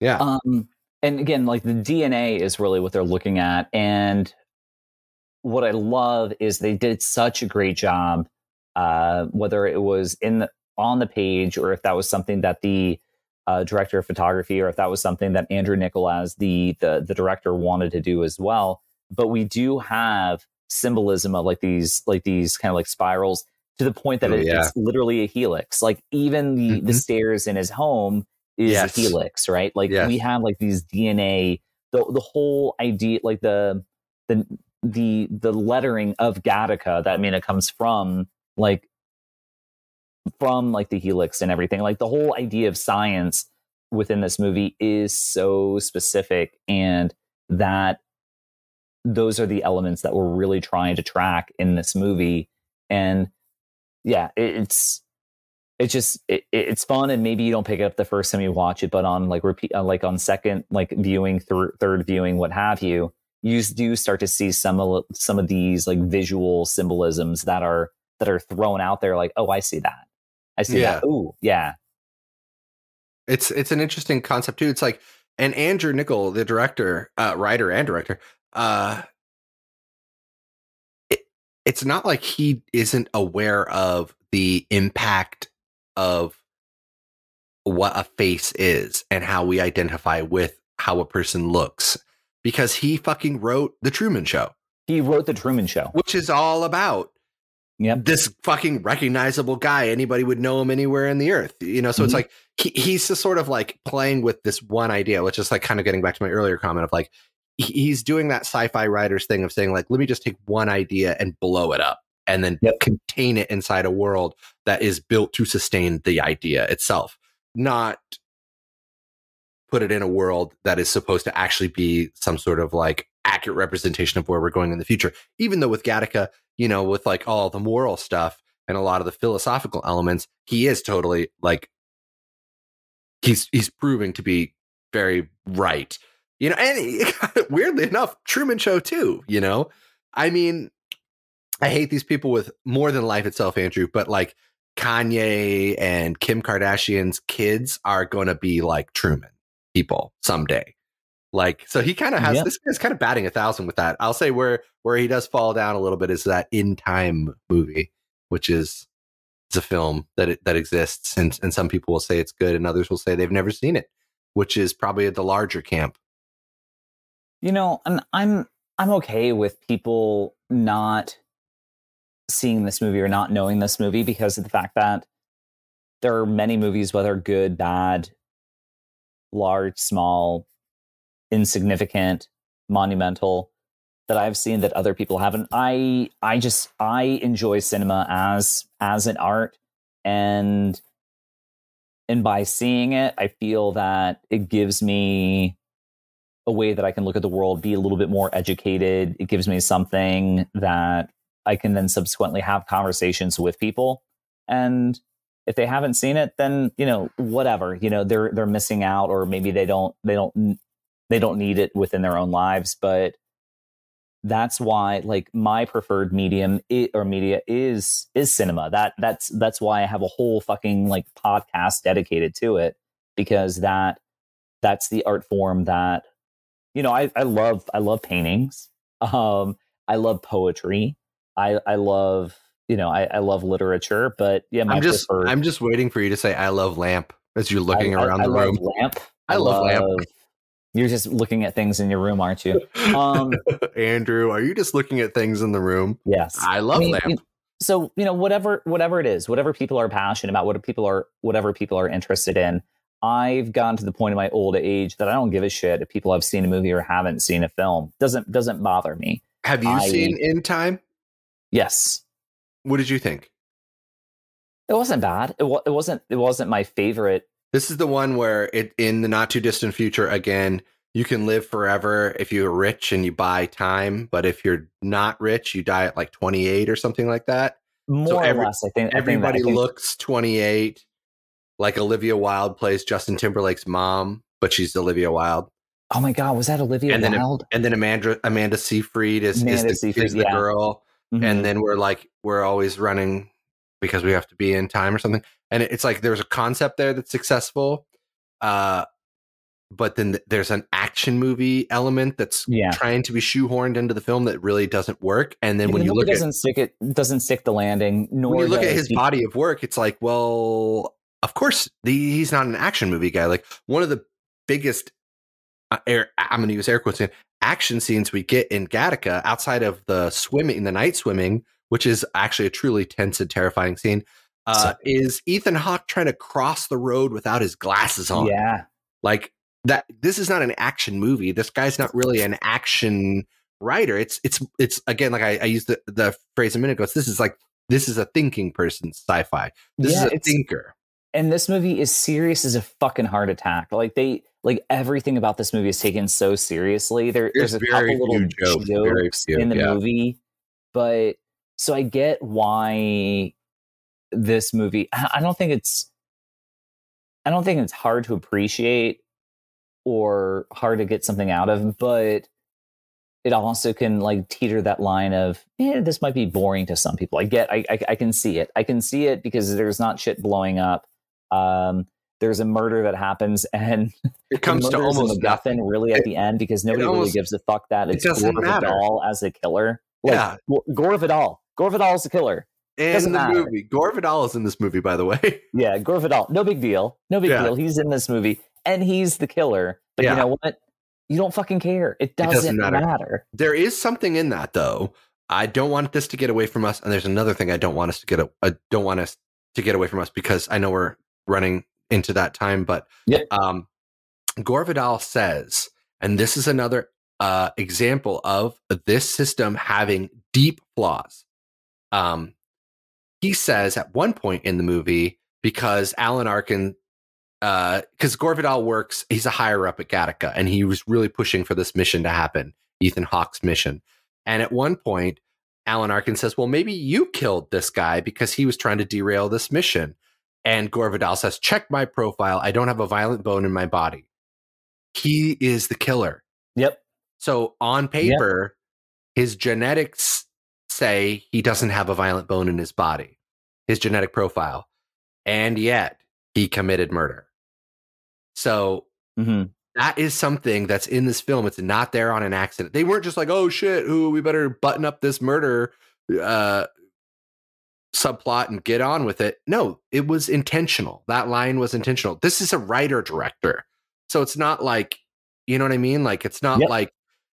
yeah Um, and again, like the DNA is really what they're looking at. And what I love is they did such a great job, uh, whether it was in the, on the page or if that was something that the uh, director of photography or if that was something that Andrew Niccol as the, the the director wanted to do as well. But we do have symbolism of like these like these kind of like spirals to the point that Oh, it, yeah. it's literally a helix. Like even the the Mhm. stairs in his home is Yes. a helix, right? Like Yes. we have like these DNA, the the whole idea, like the the the the lettering of Gattaca. That I mean, it comes from like from like the helix and everything. Like the whole idea of science within this movie is so specific, and that those are the elements that we're really trying to track in this movie. And yeah, it, it's it's just it, it- it's fun and maybe you don't pick it up the first time you watch it but on like repeat uh, like on second like viewing thir- third viewing what have you you do start to see some of some of these like visual symbolisms that are that are thrown out there like oh i see that i see Yeah. that ooh yeah it's it's an interesting concept too. It's like and Andrew Niccol, the director, uh, writer and director, uh, it's not like he isn't aware of the impact of what a face is and how we identify with how a person looks because he fucking wrote the Truman Show, he wrote the truman show which is all about yep this fucking recognizable guy. Anybody would know him anywhere in the earth, you know. So it's Mhm. like he, he's just sort of like playing with this one idea, which is like kind of getting back to my earlier comment of like he's doing that sci-fi writers thing of saying like, let me just take one idea and blow it up, and then Yep. contain it inside a world that is built to sustain the idea itself, not put it in a world that is supposed to actually be some sort of like accurate representation of where we're going in the future. Even though with Gattaca, you know, with like all the moral stuff and a lot of the philosophical elements, he is totally like he's he's proving to be very right. You know, and weirdly enough, Truman Show too, you know. I mean, I hate these people with more than life itself, Andrew, but like Kanye and Kim Kardashian's kids are going to be like Truman people someday. Like, so he kind of has Yep. this guy's kind of batting a thousand with that. I'll say where where he does fall down a little bit is that In Time movie, which is it's a film that it, that exists, and and some people will say it's good, and others will say they've never seen it, which is probably at the larger camp. You know, and I'm I'm okay with people not seeing this movie or not knowing this movie because of the fact that there are many movies, whether good, bad, large, small, insignificant, monumental, that I've seen that other people haven't. I I just I enjoy cinema as as an art and and by seeing it, I feel that it gives me a way that I can look at the world, be a little bit more educated. It gives me something that I can then subsequently have conversations with people. And if they haven't seen it, then you know whatever you know they're they're missing out, or maybe they don't they don't they don't need it within their own lives. But that's why like my preferred medium i or media is is cinema. That that's that's why I have a whole fucking like podcast dedicated to it because that that's the art form that you know I I love I love paintings. Um I love poetry. I I love you know I I love literature, but yeah, my I'm just preferred I'm just waiting for you to say I love lamp as you're looking I- I- around I the love room. Lamp. I love lamp. You're just looking at things in your room, aren't you? Um, Andrew, are you just looking at things in the room? yes. I love mean, lamp. you- so you know, whatever whatever it is, whatever people are passionate about, what people are whatever people are interested in. I've gotten to the point in my old age that I don't give a shit if people have seen a movie or haven't seen a film. Doesn't doesn't bother me. Have you I- seen In Time? Yes, What did you think? it wasn't bad. It, it wasn't it wasn't my favorite. This is the one where it in the not too distant future again, you can live forever if you're rich and you buy time, but if you're not rich, you die at like 28 or something like that. More every- or less, I think. I think that- I Everybody think- looks 28. Like Olivia Wilde plays Justin Timberlake's mom, but she's Olivia Wilde. Oh my god, was that Olivia And then Wilde? And then Amanda Amanda Seyfried is, Amanda is, the, Seyfried, is the yeah. girl. Mhm. and then we're like we're always running because we have to be in time or something and it's like there's a concept there that's successful uh but then th- there's an action movie element that's Yeah. trying to be shoehorned into the film that really doesn't work and then Yeah, when the you look at doesn't stick it doesn't stick the landing. Nor when you look at his the- body of work it's like well of course the, he's not an action movie guy like one of the biggest uh, air, i'm going to use air quotes in action scenes we get in gattaca outside of the swimming the night swimming which is actually a truly tense and terrifying scene uh, So- is ethan hawke trying to cross the road without his glasses on. Yeah, like that this is not an action movie. This guy's not really an action writer. It's it's it's again like i, I used the, the phrase a minute ago this is like this is a thinking person's sci-fi. This yeah. is a thinker and this movie is serious as a fucking heart attack. Like they like everything about this movie is taken so seriously. There, There's there's, a very couple little jokes, jokes, few, in the yeah. movie, but so I get why this movie. I don't think it's. I don't think it's hard to appreciate or hard to get something out of, but it also can like teeter that line of, yeah, this might be boring to some people. I get, I, I, I can see it. I can see it because there's not shit blowing up. Um, there's a murder that happens, and it comes to almost nothing really at It- the end because nobody almost- really gives a fuck that it's doesn't Gore matter. Vidal as a killer. Like, Yeah. Gore- Vidal. Gore Vidal is the killer. in doesn't the matter. movie gore vidal is in this movie by the way Yeah, Gore Vidal. No big deal. No big Yeah. deal. He's in this movie and he's the killer. But Yeah. you know what? You don't fucking care. It doesn't, doesn't matter. matter. there is something in that though i don't want this to get away from us and there's another thing i don't want us to get a, I don't want us to get away from us because i know we're running into that time but Yeah. um gore vidal says and this is another uh example of this system having deep flaws um he says at one point in the movie because alan arkin because Gore Vidal works, he's a higher up at Gattaca, and he was really pushing for this mission to happen, Ethan Hawke's mission. And at one point, Alan Arkin says, Well, maybe you killed this guy because he was trying to derail this mission. And Gore Vidal says, Check my profile. I don't have a violent bone in my body. He is the killer. Yep. So on paper, his genetics say he doesn't have a violent bone in his body. his genetic profile, and yet he committed murder. So Mhm. that is something that's in this film. It's not there on an accident. They weren't just like, oh shit, ooh, we better button up this murder uh subplot and get on with it. No, it was intentional. That line was intentional. This is a writer director. So it's not like, you know what I mean? Like it's not Yep. like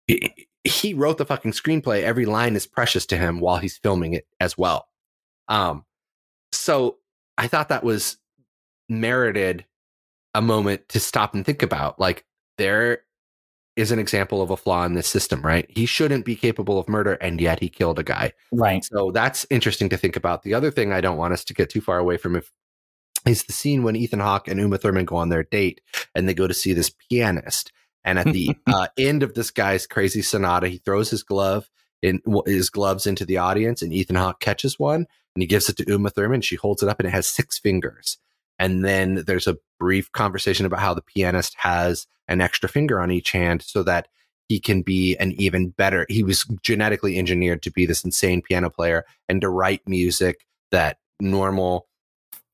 he, he wrote the fucking screenplay. Every line is precious to him while he's filming it as well. Um so I thought that was merited a moment to stop and think about. Like there is an example of a flaw in this system, right? He shouldn't be capable of murder and yet he killed a guy. Right. So that's interesting to think about. The other thing I don't want us to get too far away from if, is the scene when Ethan Hawke and Uma Thurman go on their date and they go to see this pianist. And at the uh, end of this guy's crazy sonata, he throws his glove in his gloves into the audience, and Ethan Hawke catches one and he gives it to Uma Thurman. She holds it up and it has six fingers. And then there's a brief conversation about how the pianist has an extra finger on each hand so that he can be an even better. He was genetically engineered to be this insane piano player and to write music that normal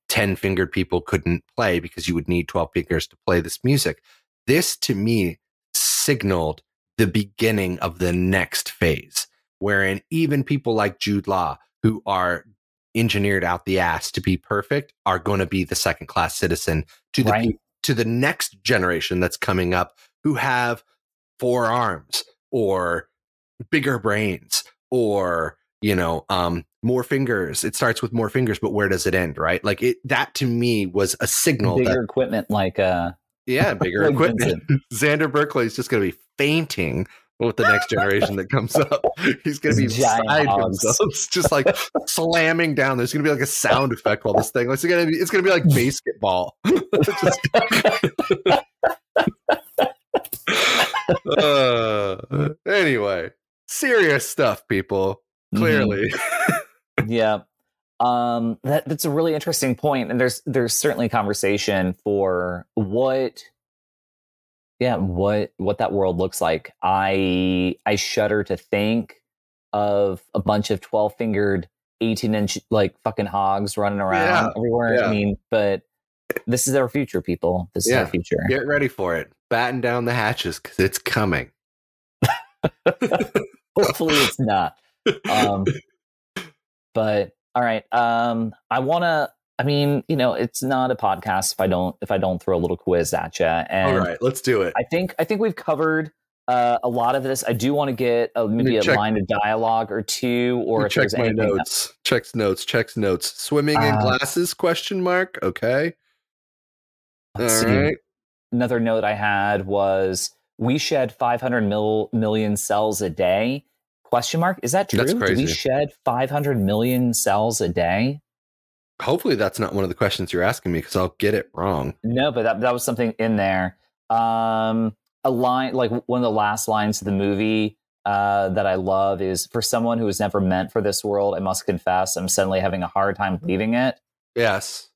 10 fingered people couldn't play because you would need 12 fingers to play this music. This to me signaled the beginning of the next phase, wherein even people like Jude Law, who are engineered out the ass to be perfect, are going to be the second class citizen to the Right. to the next generation that's coming up who have four arms or bigger brains or you know um more fingers. It starts with more fingers but where does it end right? Like it that to me was a signal Bigger that equipment like uh yeah bigger equipment. Xander berkeley is just going to be fainting with the next generation that comes up he's going to be giant beside himself It's just like slamming down there's going to be like a sound effect while this thing it's going to be it's going to be like basketball. Just- uh, anyway, serious stuff, people. Mm-hmm. Clearly, yeah. Um that that's a really interesting point and there's there's certainly conversation for what yeah what what that world looks like i i shudder to think of a bunch of 12 fingered 18 inch like fucking hogs running around Yeah, everywhere yeah. i mean but this is our future people this is our future get ready for it. Batten down the hatches because it's coming. hopefully it's not um but all right um i want to i mean you know it's not a podcast if i don't if i don't throw a little quiz at you and All right, let's do it. i think i think we've covered uh, a lot of this i do want to get a, maybe a check- line of dialogue or two or if check there's my notes. Checks notes. Checks notes. Swimming in Uh, glasses? Question mark. Okay. All let's see. right. another note i had was we shed 500 mil, million cells a day question mark is that true That's do we shed 500 million cells a day Hopefully, that's not one of the questions you're asking me because I'll get it wrong. No, but that that was something in there. Um, a line like one of the last lines of the movie uh, that I love is for someone who was never meant for this world. I must confess, I'm suddenly having a hard time leaving it. Yes.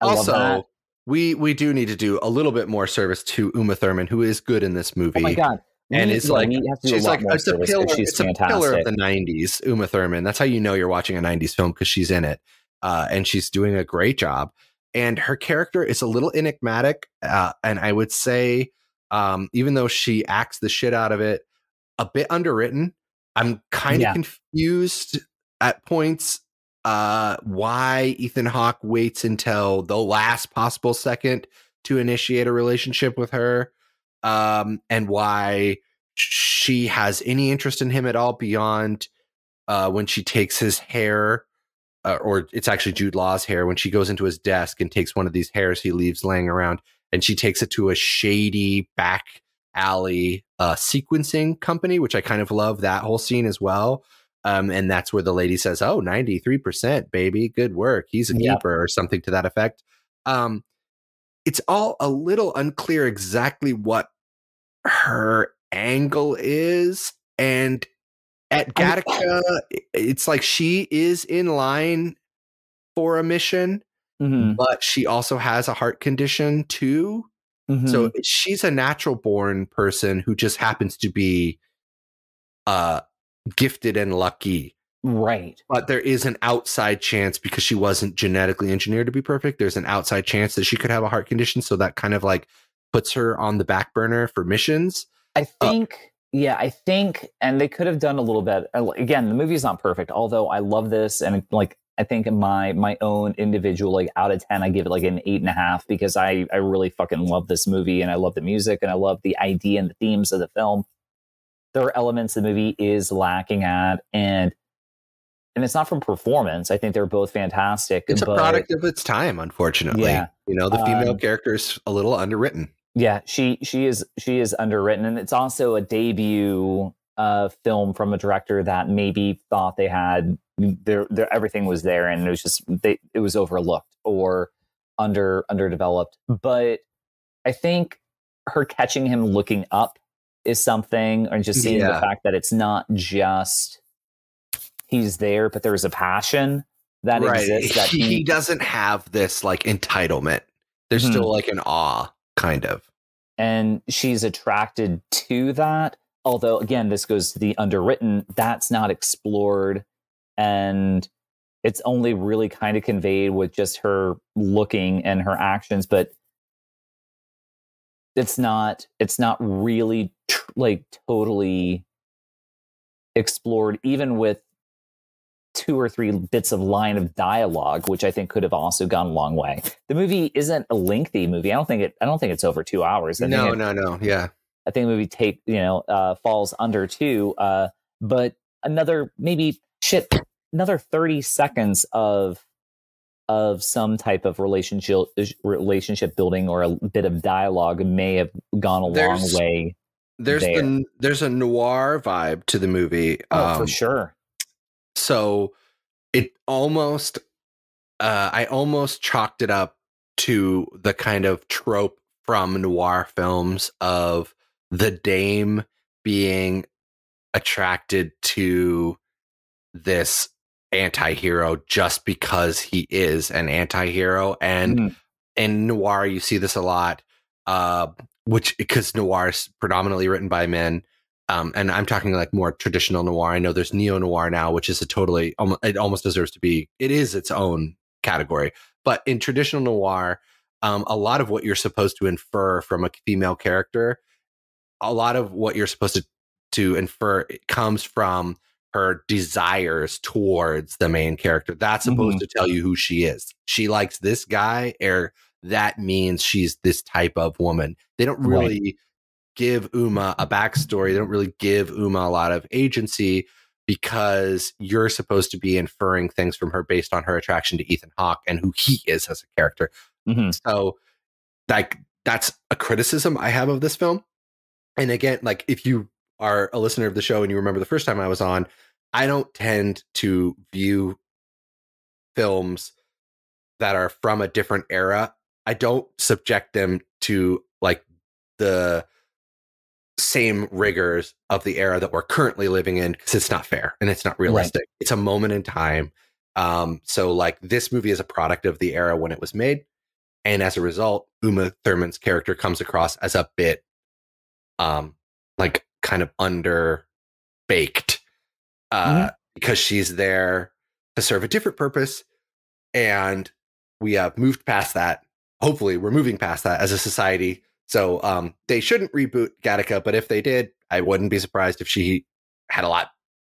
I also, we we do need to do a little bit more service to Uma Thurman, who is good in this movie. Oh my god! and it's like we have to do a she's like it's a pillar. She's It's a fantastic. pillar of the '90s. Uma Thurman. That's how you know you're watching a '90s film because she's in it, uh, and she's doing a great job. And her character is a little enigmatic, uh, and I would say, um, even though she acts the shit out of it, a bit underwritten. I'm kind of Yeah. confused at points uh, why Ethan Hawke waits until the last possible second to initiate a relationship with her, um, and why she has any interest in him at all beyond uh, when she takes his hair, uh, or it's actually Jude Law's hair, when she goes into his desk and takes one of these hairs he leaves laying around, and she takes it to a shady back alley uh, sequencing company, which I kind of love that whole scene as well. Um, and that's where the lady says, "Oh, 93%, baby. Good work. He's a Yeah. keeper," or something to that effect. Um, it's all a little unclear exactly what her angle is. And at Gattaca, it's like she is in line for a mission, Mhm, but she also has a heart condition too. mhm. So she's a natural born person who just happens to be uh gifted and lucky Right. But there is an outside chance because she wasn't genetically engineered to be perfect. There's an outside chance that she could have a heart condition. So that kind of like puts her on the back burner for missions. I think, uh, yeah, I think, and they could have done a little bit. Uh, again, the movie's not perfect, although I love this. And like, I think my my own individual like out of ten, I give it like an eight and a half because I I really fucking love this movie and I love the music and I love the idea and the themes of the film. There are elements the movie is lacking at, and and it's not from performance. I think they're both fantastic. It's but, a product of its time, unfortunately. Yeah, you know, the female um, character is a little underwritten. Yeah, she she is she is underwritten, and it's also a debut uh, film from a director that maybe thought they had their, their everything was there, and it was just they it was overlooked or under underdeveloped. But I think her catching him looking up is something, and just seeing yeah. the fact that it's not just he's there, but there's a passion that right. exists. That he, he, doesn't have this like entitlement. There's hmm still like an awe, kind of. And she's attracted to that. Although, again, this goes to the underwritten, that's not explored. And it's only really kind of conveyed with just her looking and her actions. But it's not, it's not really tr- like totally explored, even with two or three bits of line of dialogue, which I think could have also gone a long way. The movie isn't a lengthy movie. I don't think it. I don't think it's over two hours. I no, it, no, no. Yeah, I think the movie take you know uh, falls under two. Uh, but another maybe shit, another thirty seconds of of some type of relationship relationship building or a bit of dialogue may have gone a there's, long way. There's there. the there's a noir vibe to the movie. Oh, um, for sure so it almost uh, I almost chalked it up to the kind of trope from noir films of the dame being attracted to this anti-hero just because he is an anti-hero and mm-hmm. in noir you see this a lot uh which because noir is predominantly written by men um, and I'm talking like more traditional noir. I know there's neo noir now, which is a totally it almost deserves to be. It is its own category. But in traditional noir, um, a lot of what you're supposed to infer from a female character, a lot of what you're supposed to to infer comes from her desires towards the main character. That's supposed mm-hmm. to tell you who she is. She likes this guy, or that means she's this type of woman. They don't really. Right give Uma a backstory. They don't really give Uma a lot of agency because you're supposed to be inferring things from her based on her attraction to Ethan Hawke and who he is as a character. Mm-hmm. So, like, that's a criticism I have of this film. And again, like, if you are a listener of the show and you remember the first time I was on, I don't tend to view films that are from a different era. I don't subject them to like the same rigors of the era that we're currently living in because it's not fair and it's not realistic. Right. It's a moment in time. Um, so like this movie is a product of the era when it was made. And as a result, Uma Thurman's character comes across as a bit um like kind of under baked uh mm-hmm. because she's there to serve a different purpose. And we have moved past that. Hopefully, we're moving past that as a society so um, they shouldn't reboot Gattaca, but if they did, I wouldn't be surprised if she had a lot,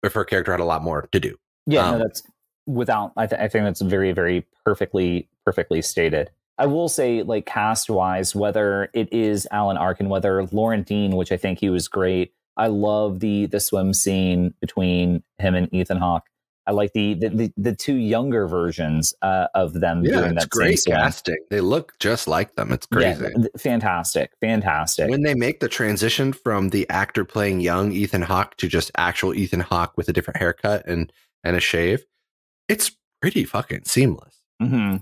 if her character had a lot more to do. Yeah, um, no, that's without. I, th- I think that's very, very perfectly, perfectly stated. I will say, like cast wise, whether it is Alan Arkin, whether Loren Dean, which I think he was great. I love the the swim scene between him and Ethan Hawke. I like the the, the, the two younger versions uh, of them yeah, doing that. great casting. They look just like them. It's crazy. Yeah, fantastic, fantastic. When they make the transition from the actor playing young Ethan Hawke to just actual Ethan Hawke with a different haircut and and a shave, it's pretty fucking seamless. Mm-hmm.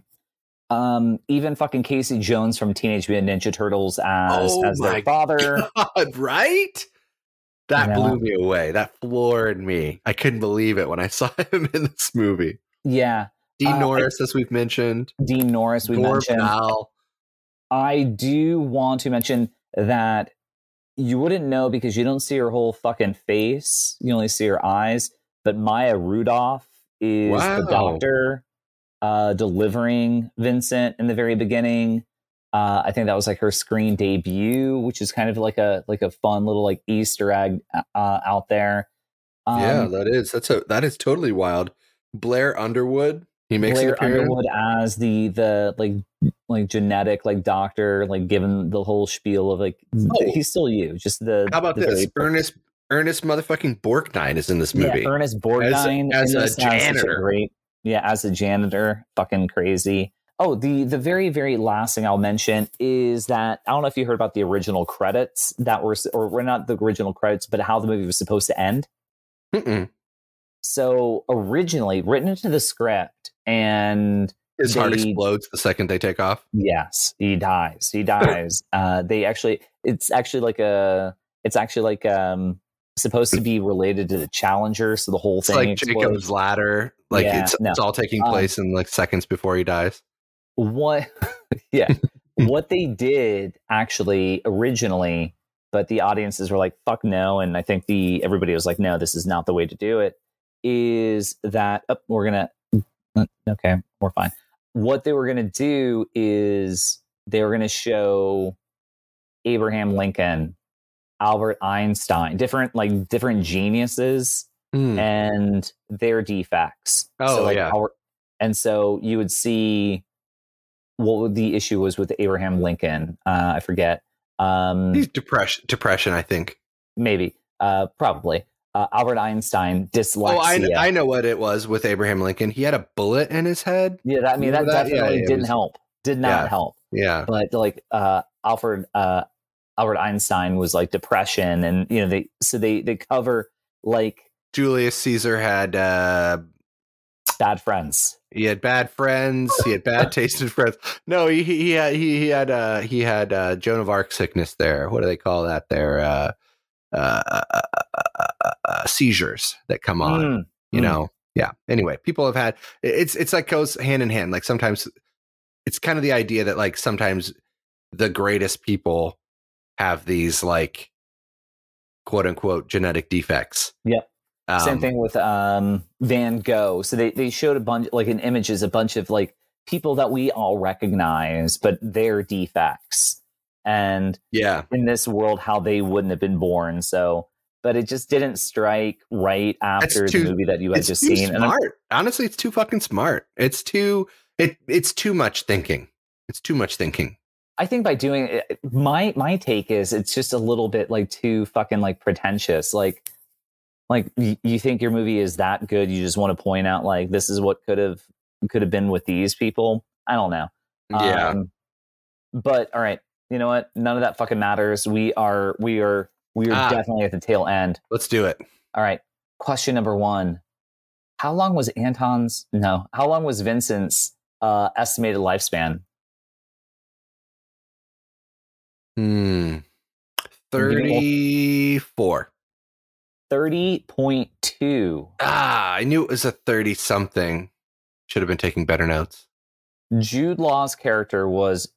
Um, even fucking Casey Jones from Teenage Mutant Ninja Turtles as oh as their father, God, right? That blew me away. That floored me. I couldn't believe it when I saw him in this movie. Yeah. Dean uh, Norris, I, as we've mentioned. Dean Norris, we mentioned. Pal. I do want to mention that you wouldn't know because you don't see her whole fucking face. You only see her eyes. but Maya Rudolph is Wow. the doctor uh, delivering Vincent in the very beginning. Uh, I think that was like her screen debut, which is kind of like a like a fun little like Easter egg uh, out there. Um, yeah, that is that's a that is totally wild. Blair Underwood, he makes an Blair appearance. Underwood as the the like like genetic like doctor, like given the whole spiel of like Oh. he's still you, just the How about the this? Ernest Ernest motherfucking Borgnine is in this movie. Yeah. Ernest Borgnine as in a this has janitor. great, yeah, as a janitor, fucking crazy. Oh, the the very very last thing I'll mention is that I don't know if you heard about the original credits that were, or were not the original credits, but how the movie was supposed to end. Mm-mm. So originally written into the script, and His heart explodes the second they take off. Yes, he dies. He dies. uh, they actually, it's actually like a, it's actually like um supposed to be related to the Challenger. So the whole It's thing like explodes. Jacob's ladder. Like Yeah, it's no. it's all taking Um, place in like seconds before he dies. What? yeah, what they did actually originally, but the audiences were like, "Fuck no," and I think the everybody was like, "No, this is not the way to do it." Is that oh, we're gonna? Okay, we're fine. What they were gonna do is they were gonna show Abraham Lincoln, Albert Einstein, different like different geniuses Hmm. and their defects. Oh, like yeah. our- and so you would see what the issue was with Abraham Lincoln. Uh, I forget. Um, He's depression. Depression, I think. maybe, uh, probably. Uh, Albert Einstein, dyslexia. Oh, I, I know what it was with Abraham Lincoln. He had a bullet in his head. yeah, that, I mean that that? Definitely it didn't was- help. Did not Yeah. help. Yeah. But like uh, Alfred uh, Albert Einstein was like depression, and you know they so they they cover like Julius Caesar had uh bad friends. he had bad friends. He had bad tasted friends. No, he he he had he, he had uh he had uh Joan of Arc sickness there. What do they call that there? Uh uh, uh, uh, uh, uh, uh seizures that come on. Mm. you Mm. know yeah anyway people have had it's it's like goes hand in hand like sometimes it's kind of the idea that like sometimes the greatest people have these like quote unquote genetic defects Yep. Um, Same thing with um, Van Gogh. So they, they showed a bunch, like in images, a bunch of like people that we all recognize, but their defects. And yeah in this world, how they wouldn't have been born. So, but it just didn't strike right after too- the movie that you had just seen. Smart honestly it's too fucking smart it's too it it's too much thinking it's too much thinking I think by doing it, my my take is it's just a little bit like too fucking like pretentious. Like, like you, you think your movie is that good, you just want to point out like this is what could have could have been with these people. I don't know. yeah Um, but all right, you know what? None of that fucking matters. We are we are we are Ah. definitely at the tail end. let's do it All right. Question number one: How long was Anton's? No. How long was Vincent's uh, estimated lifespan? hmm 34 Thirty point two. ah i knew it was a 30 something should have been taking better notes Jude Law's character was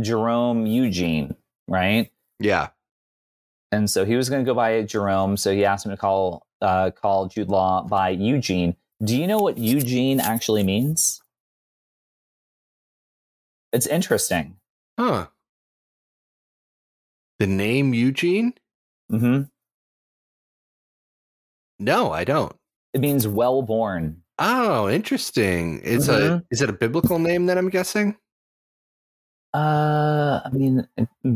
Jerome Eugene, right? yeah And so he was going to go by Jerome. So he asked him to call uh, call Jude Law by Eugene. Do you know what Eugene actually means? It's interesting. Huh. The name Eugene? hmm No, I don't. It means well born. Oh, interesting. It's a Mhm. is it a biblical name that I'm guessing? Uh, I mean,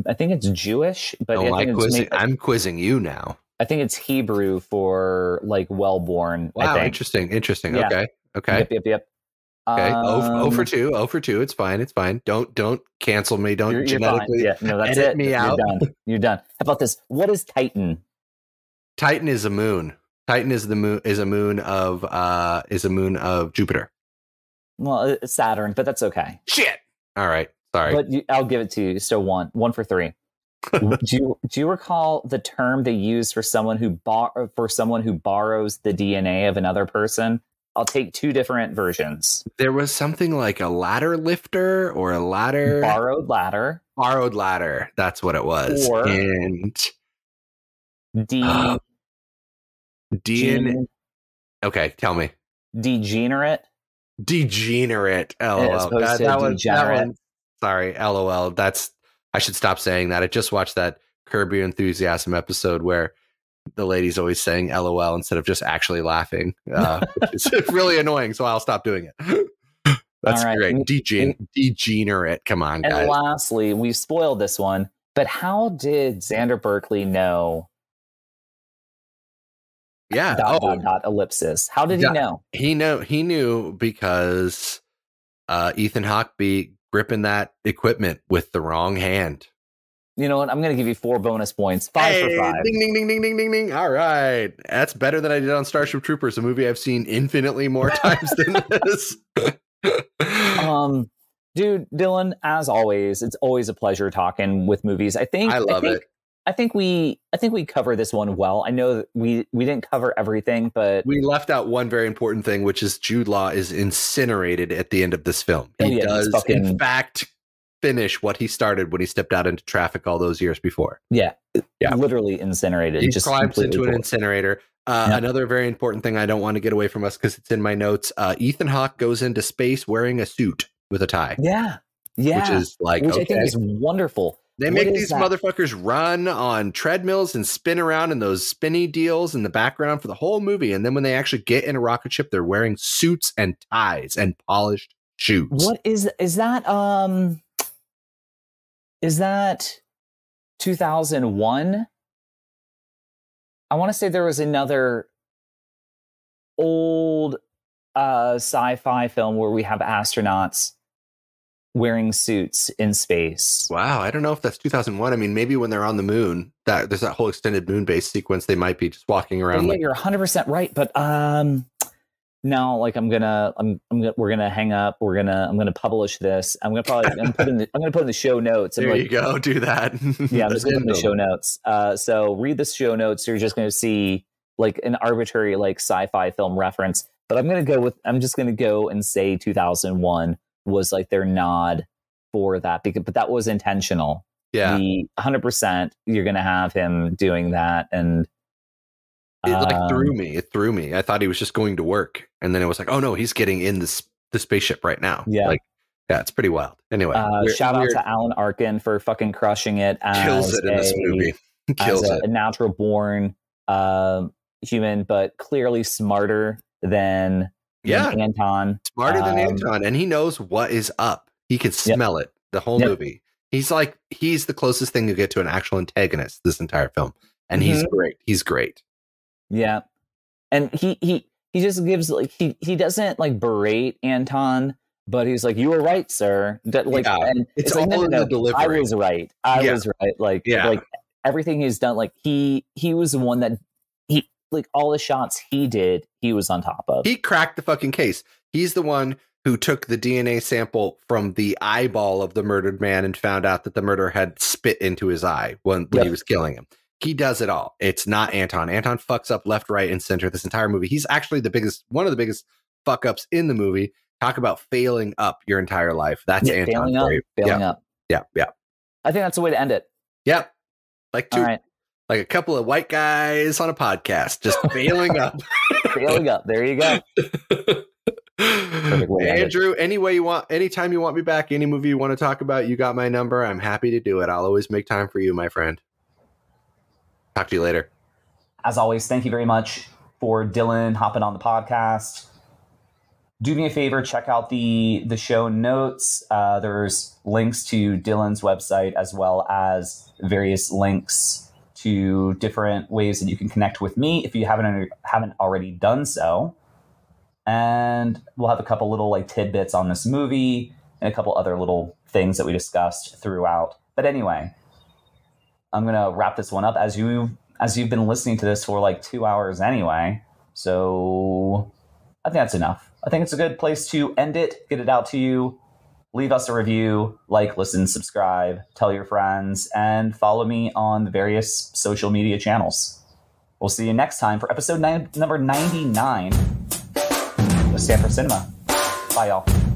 I think it's Jewish, but oh, I it's quizzing, I'm quizzing you now. I think it's Hebrew for like well born. I Wow, interesting, interesting. Yeah. Okay. Okay. Yep, yep, yep. Okay. Oh, oh for Um, 2. Oh for 2. It's fine. It's fine. Don't don't cancel me. Don't You're, you're genetically. Yeah, no, that's edit it. me You're out. done. You're done. How about this? What is Titan? Titan is a moon. Titan is the moon is a moon of uh is a moon of Jupiter. Well, it's Saturn, but that's okay. Shit. All right. Sorry. But you, I'll give it to you. Still one, one for three. do you do you recall the term they use for someone who bar for someone who borrows the DNA of another person? I'll take two different versions. there was something like a ladder lifter or a ladder Borrowed ladder, borrowed ladder. That's what it was. Or- and D Uh, DNA, Okay, tell me. Degenerate. Degenerate. LOL. That, that was, that one- sorry, LOL. That's I should stop saying that. I just watched that Curb Your Enthusiasm episode where the lady's always saying LOL instead of just actually laughing. Uh, it's really annoying, so I'll stop doing it. That's right. great. Degen- degenerate. Come on, And guys. lastly, we spoiled this one, but how did Xander Berkeley know yeah. dot, oh, dot, dot, ellipsis? How did Yeah. he know? he know he knew because uh, Ethan Hawke be gripping that equipment with the wrong hand. You know what? I'm going to give you four bonus points. Five Hey, for five. Ding ding ding ding ding ding ding. All right. That's better than I did on Starship Troopers, a movie I've seen infinitely more times than this. Um, dude, Dylan, as always, it's always a pleasure talking with movies. I think I love think, it. I think we I think we cover this one well. I know that we we didn't cover everything, but We left out one very important thing, which is Jude Law is incinerated at the end of this film. Oh, He yeah, does, fucking- in fact, finish what he started when he stepped out into traffic all those years before. yeah, Yeah. literally incinerated. he just climbs into an incinerator. Uh, Yeah. Another very important thing I don't want to get away from us because it's in my notes. Uh, Ethan Hawke goes into space wearing a suit with a tie, Yeah, yeah, which is like which okay. I think is wonderful. They what make these that? motherfuckers run on treadmills and spin around in those spinny deals in the background for the whole movie, and then when they actually get in a rocket ship, they're wearing suits and ties and polished shoes. What is is that? Um, is that 2001? I want to say there was another old uh, sci-fi film where we have astronauts wearing suits in space. Wow, I don't know if that's 2001. I mean, maybe when they're on the moon, that there's that whole extended moon base sequence, they might be just walking around yeah, like you're 100 percent right. But um, no, like I'm gonna, I'm, I'm gonna, we're gonna hang up. We're gonna, I'm gonna publish this. I'm gonna probably, I'm gonna put in, the, I'm gonna put in the show notes. I'm There like, you go. Do that. yeah, I'm just gonna put in the show notes. Uh, so read the show notes. You're just gonna see like an arbitrary like sci-fi film reference. But I'm gonna go with, I'm just gonna go and say 2001 was like their nod for that because, but that was intentional. Yeah. The 100 percent you're gonna have him doing that and. It like um, threw me. It threw me. I thought he was just going to work, and then it was like, oh no, he's getting in this the spaceship right now. Yeah. like yeah, it's pretty wild. Anyway, Uh, shout out to Alan Arkin for fucking crushing it kills it in this movie. kills as a, it. a natural born um, human, but clearly smarter than Yeah, Anton. smarter than um, Anton, and he knows what is up. He can smell it the whole Yep. movie. He's like he's the closest thing you get to an actual antagonist this entire film, and he's Mm-hmm. great. He's great. Yeah, and he he he just gives like he he doesn't like berate Anton. But he's like, "You were right, sir." That, like, Yeah, and it's like, all in the I delivery. was right. I Yeah. was right. Like, Yeah. like everything he's done. Like he he was the one that like all the shots he did. He was on top of. He cracked the fucking case. He's the one who took the DNA sample from the eyeball of the murdered man and found out that the murderer had spit into his eye when, when Yep. he was killing him. He does it all. It's not Anton. Anton fucks up left, right, and center this entire movie. He's actually the biggest, one of the biggest fuck ups in the movie. Talk about failing up your entire life. That's Yeah, Anton. failing up, failing yeah, up. yeah, yeah, I think that's the way to end it. yep. Like two, All right, like a couple of white guys on a podcast, just failing up. failing up. There you go. way to end it. Andrew, any way you want, anytime you want me back, any movie you want to talk about, you got my number. I'm happy to do it. I'll always make time for you, my friend. Talk to you later. As always, thank you very much for Dylan hopping on the podcast. Do me a favor, check out the the show notes. Uh, there's links to Dylan's website as well as various links to different ways that you can connect with me if you haven't haven't already done so. And we'll have a couple little like tidbits on this movie and a couple other little things that we discussed throughout. But anyway, I'm gonna wrap this one up as you as you've been listening to this for like two hours anyway. So I think that's enough. I think it's a good place to end it, get it out to you. Leave us a review, like, listen, subscribe, tell your friends, and follow me on the various social media channels. We'll see you next time for episode nine, number 99 of Stamper Cinema. Bye, y'all.